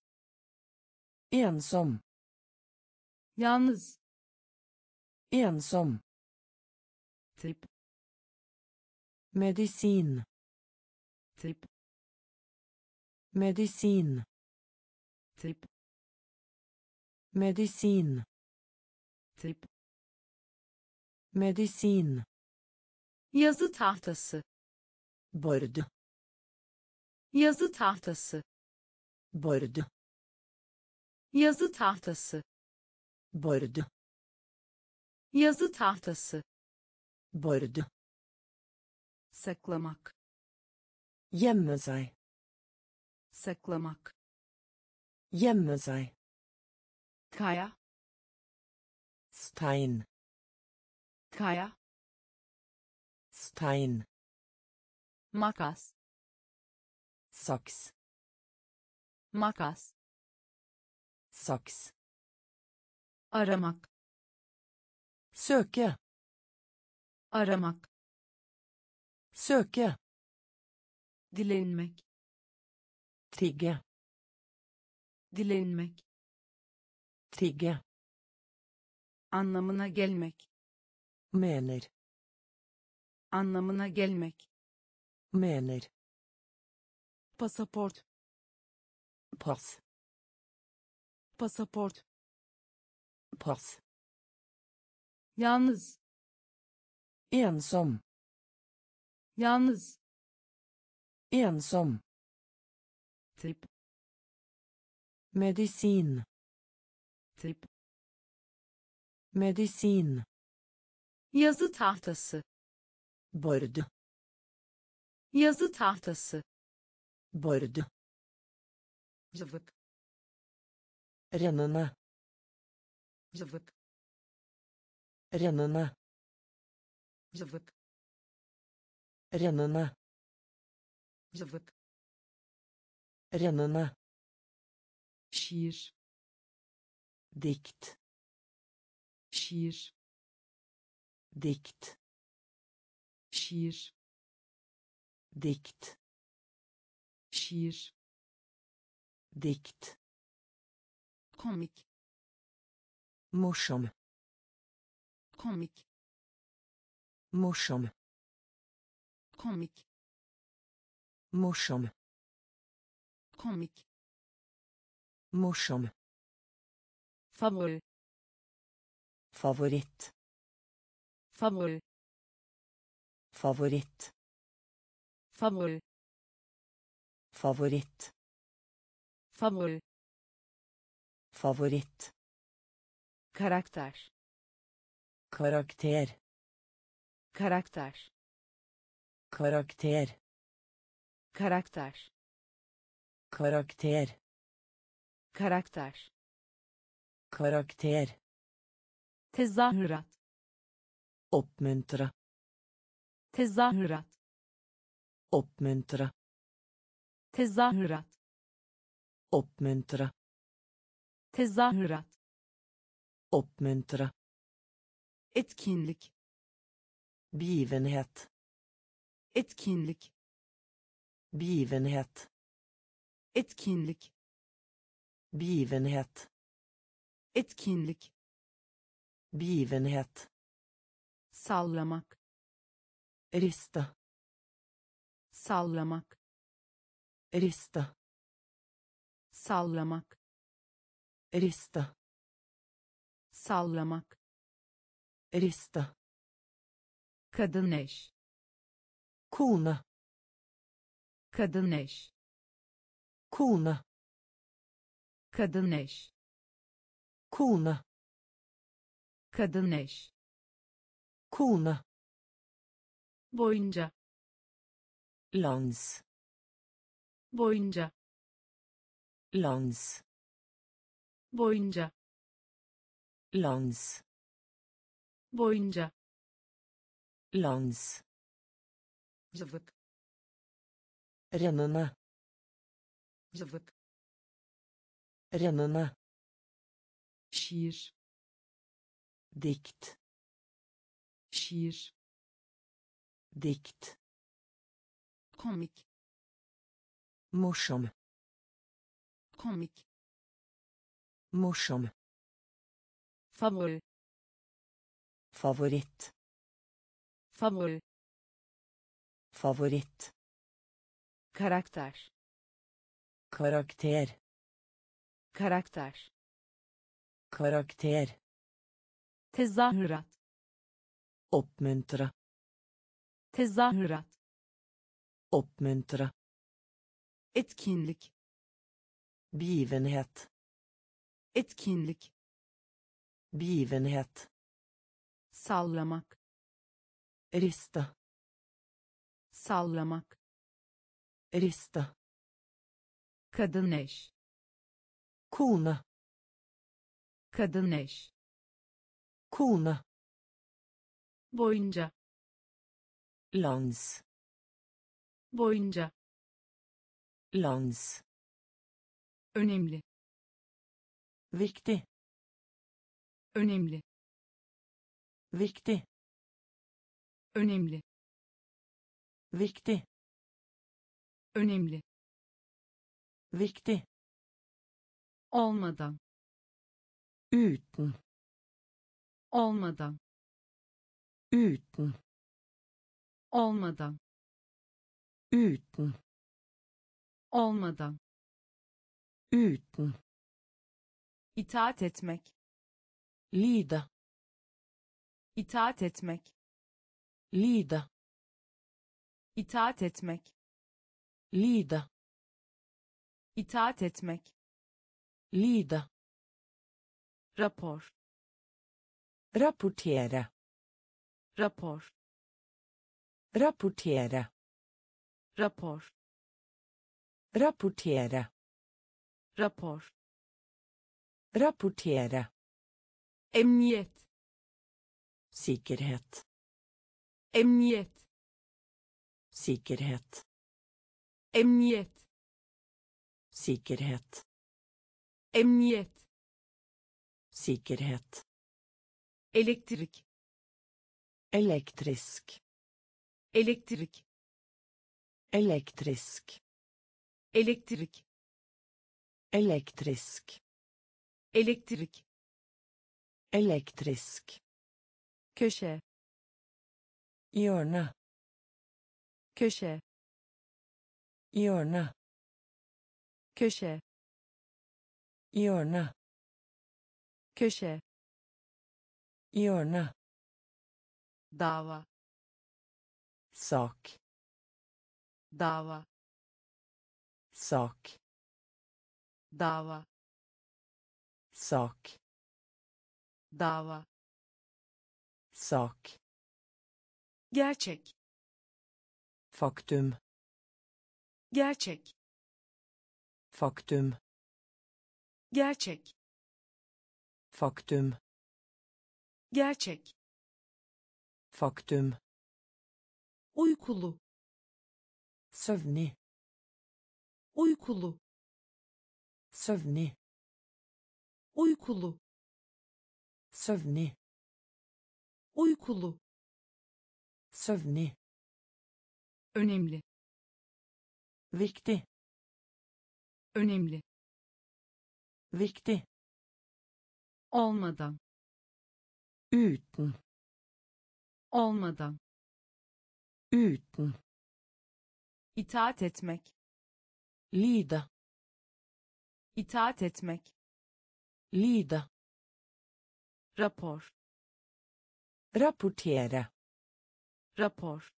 Ensom. yalnız Ensom. tip Medisin. tip Medisin. tip Medisin. tip Medisin. yazı tahtası Bord. yazı tahtası Bord. yazı tahtası Bord. yazı tahtası Bord. saklamak Gjemme seg. saklamak Gjemme seg. kaya Stein. kaya Stein. makas Saks. Makas Saks. aramak Søke. aramak Søke. dilenmek Tigge. dilenmek Tigge. anlamına gelmek Mener. anlamına gelmek Mener. pasaport Pass. pasaport Pass. yalnız Ensom. yalnız Ensom. tip Medisin. tip Medisin. yazı tahtası Bord. yazı tahtası Bord. Zıvık Rennende. zıvık Rennende. zıvık Rennende. zıvık Rennende. şiir Dikt. şiir Dikt. şiir Dikt. şiir Dikt. komik Morsom. komik Morsom. komik Morsom. komik Morsom. favori Favoritt. favori Favoritt. favori Favoritt. Favori Favoritt. karakter Karakter. karakter Karakter. karakter Karakter. karakter Karakter. tezahürat Oppmuntre. tezahürat Oppmuntre. tezahürat Oppmuntre. tezahürat Oppmuntre. etkinlik Begivenhet. etkinlik Begivenhet. etkinlik Begivenhet. etkinlik Begivenhet. sallamak Rista. sallamak Rista. Sallamak Rista. sallamak Rista. kadın eş Kone. kadın eş Kone. kadın eş Kone. kadın eş Kone. boyunca Lands. boyunca Lands. boyunca Lands. boyunca Lands. zıvık Rennende. zıvık Rennende. şiir Dikt. şiir Dikt. komik Morsom. Komik Morsom. favori Favoritt. favori Favoritt. karakter Karakter. karakter Karakter. tezahürat Oppmuntre. tezahürat Oppmuntre. etkinlik Begivenhet. etkinlik Begivenhet. sallamak Rista. sallamak Rista. kadın eş Kone. kadın eş Kone. boyunca Lands. boyunca Lands. Önemli Viktig. önemli Viktig. önemli Viktig. önemli Viktig. olmadan Uten. olmadan Uten. olmadan Uten. olmadan Uten. itaat etmek Lyde. itaat etmek Lyde. itaat etmek Lyde. itaat etmek Lyde. rapor Rapportere. rapor Rapportere. rapor Rapportere. Rapor Rapportere. emniyet Sikkerhet. emniyet Sikkerhet. emniyet Sikkerhet. emniyet Sikkerhet. elektrik Elektrisk. elektrik Elektrisk. elektrik Elektrisk. elektrik Elektrisk. köşe Hjørne. köşe Hjørne. köşe Hjørne. köşe Hjørne. dava Sak. dava Sak. Dava Sak. dava Sak. gerçek Faktum. gerçek Faktum. gerçek Faktum. gerçek Faktum. uykulu Søvnig. uykulu Søvnig. uykulu Søvnig. uykulu Søvnig. önemli Viktig. önemli Viktig. olmadan Uten. olmadan Uten. itaat etmek Lyde. İtaat etmek Lyde. rapor Rapportere. rapor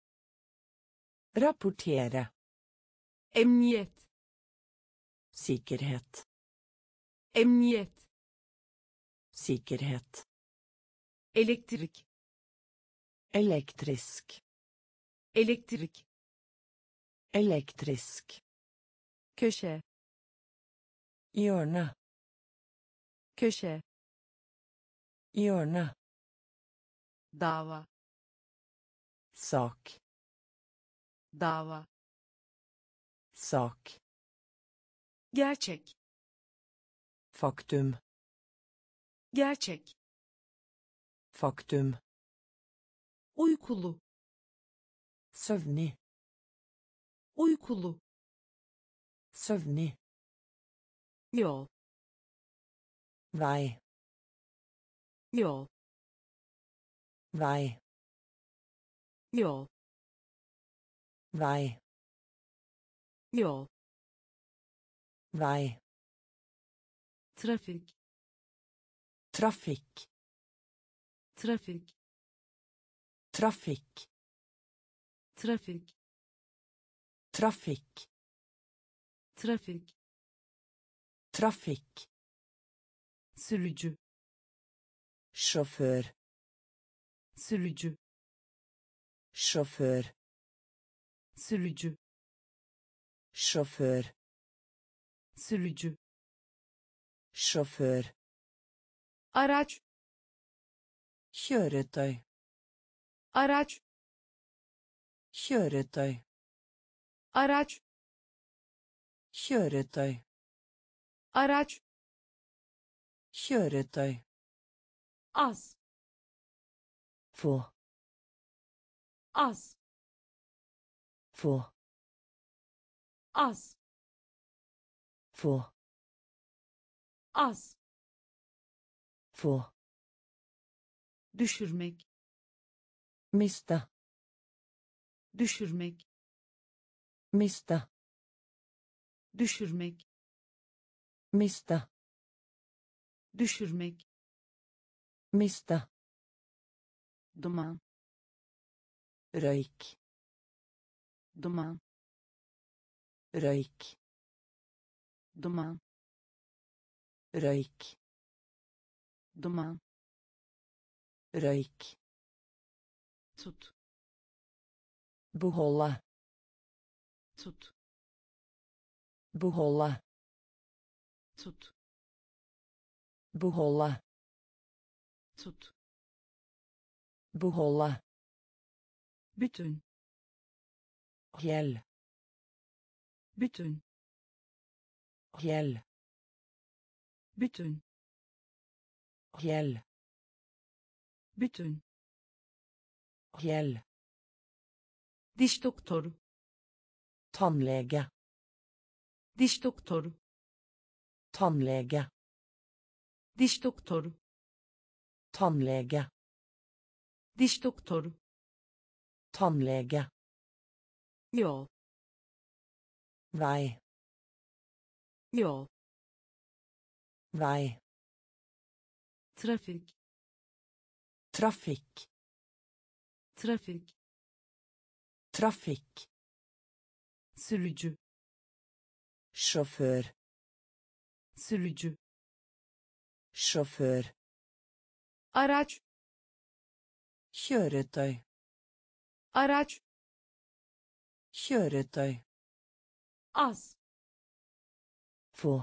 Rapportere. emniyet Sikkerhet. emniyet Sikkerhet. elektrik Elektrisk. elektrik Elektrisk. köşe Hjørne. köşe Hjørne. dava Sak. dava Sak. gerçek Faktum. gerçek Faktum. uykulu Søvnig. uykulu Søvnig. Yol Vei. yol Vei. yol Vei. yol Vei. trafik Trafikk. trafik Trafikk. trafik Trafikk. trafik Trafikk. sürücü Sjåfør. sürücü Sjåfør. sürücü Sjåfør. sürücü Sjåfør. araç Kjøretøy. araç Kjøretøy. araç Kjøretøy. Araç Kjøretøy. az Få. az Få. az Få. az Få. düşürmek Miste. düşürmek Miste. düşürmek Miste. düşürmek Miste. duman Røyk. duman Røyk. duman Røyk. duman Røyk. tut Beholde. tut Beholde. Tut Beholde. tut Beholde. bütün Hel. bütün Hel. bütün Hel. bütün Hel. diş doktoru Tannlege. diş doktoru Tannlege. diş doktoru Tannlege. diş doktoru Tannlege. yol Vei. yol Vei. trafik Trafikk. trafik Trafikk. sürücü Sjåfør. Sürücü Sjåfør. araç Kjøretøy. araç Kjøretøy. az Få.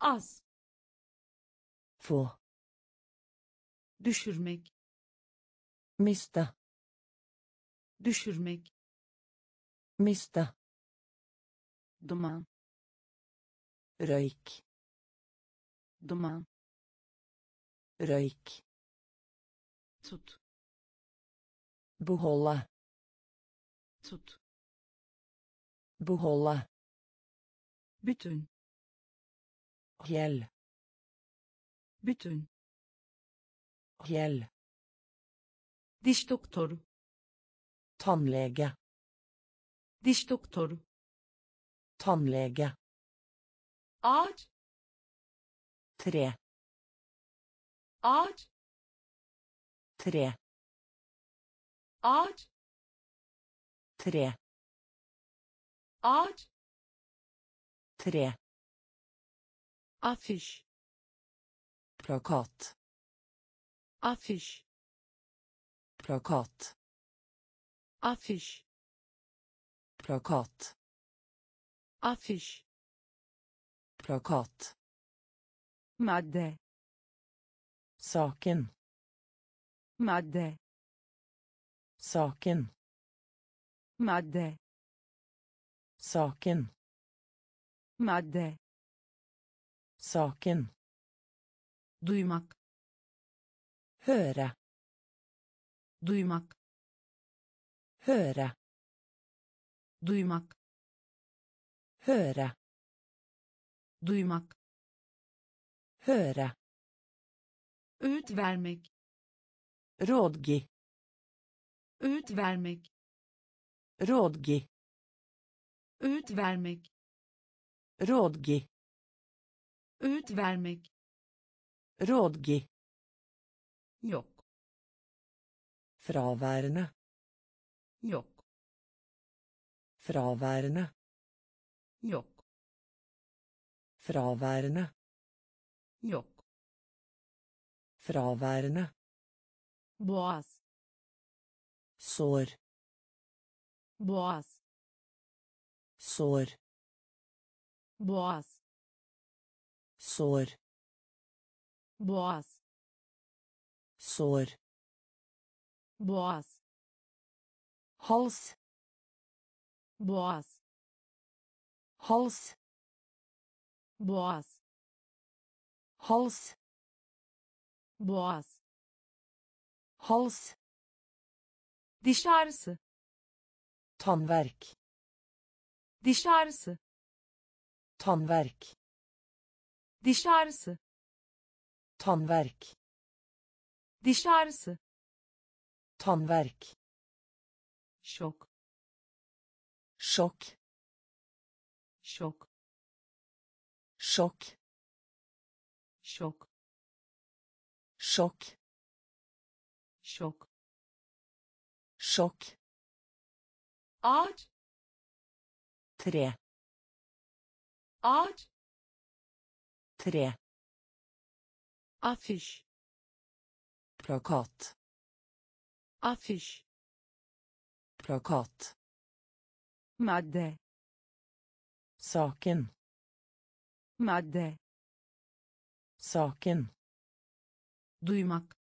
az Få. düşürmek Miste. düşürmek Miste. duman Røyk. duman Røyk. tut Beholde. tut Beholde. bütün Hel. bütün Hel. diş doktoru Tannlege. diş doktoru Tannlege. Ağaç Tre. ağaç Tre. ağaç Tre. ağaç Tre. afiş Plakat. afiş Plakat. afiş Plakat. afiş Plakat. madde Saken. madde Saken. madde Saken. madde Saken. duymak Høre. duymak Høre. duymak Høre. Duymak høre, öğüt vermek rådgi, öğüt vermek rådgi, öğüt vermek rådgi, öğüt vermek rådgi, yok fraværende, yok fraværende, yok fraværende, yok fraværende, boğaz sår, boğaz sår, boğaz sår, boğaz sår, boğaz hals, boğaz hals, boğaz. Hals, boğaz. Hals, diş ağrısı. Tannverk, diş ağrısı. Tannverk, diş ağrısı. Tannverk, diş ağrısı. Tannverk, şok. Sjokk, şok sjokk, şok sjokk, şok sjokk, ağaç tre, ağaç tre, afiş plakat, afiş plakat, madde saken, madde. Saken, duymak.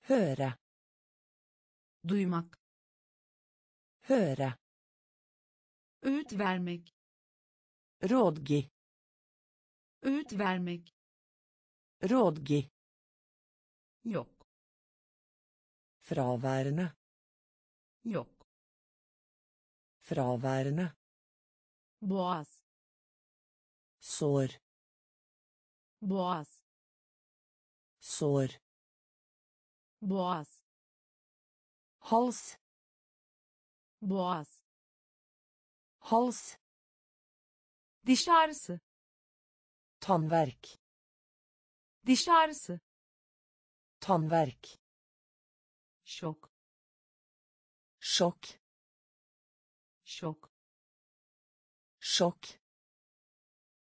Høre, duymak. Høre, öğüt vermek. Rådgi, öğüt vermek. Rådgi, yok. Fraværende, yok. Fraværende, boğaz sår, boğaz. Sår, boğaz. Hals, boğaz. Hals, diş ağrısı. Tannverk, diş ağrısı. Tannverk, şok. Sjokk, şok. Sjokk,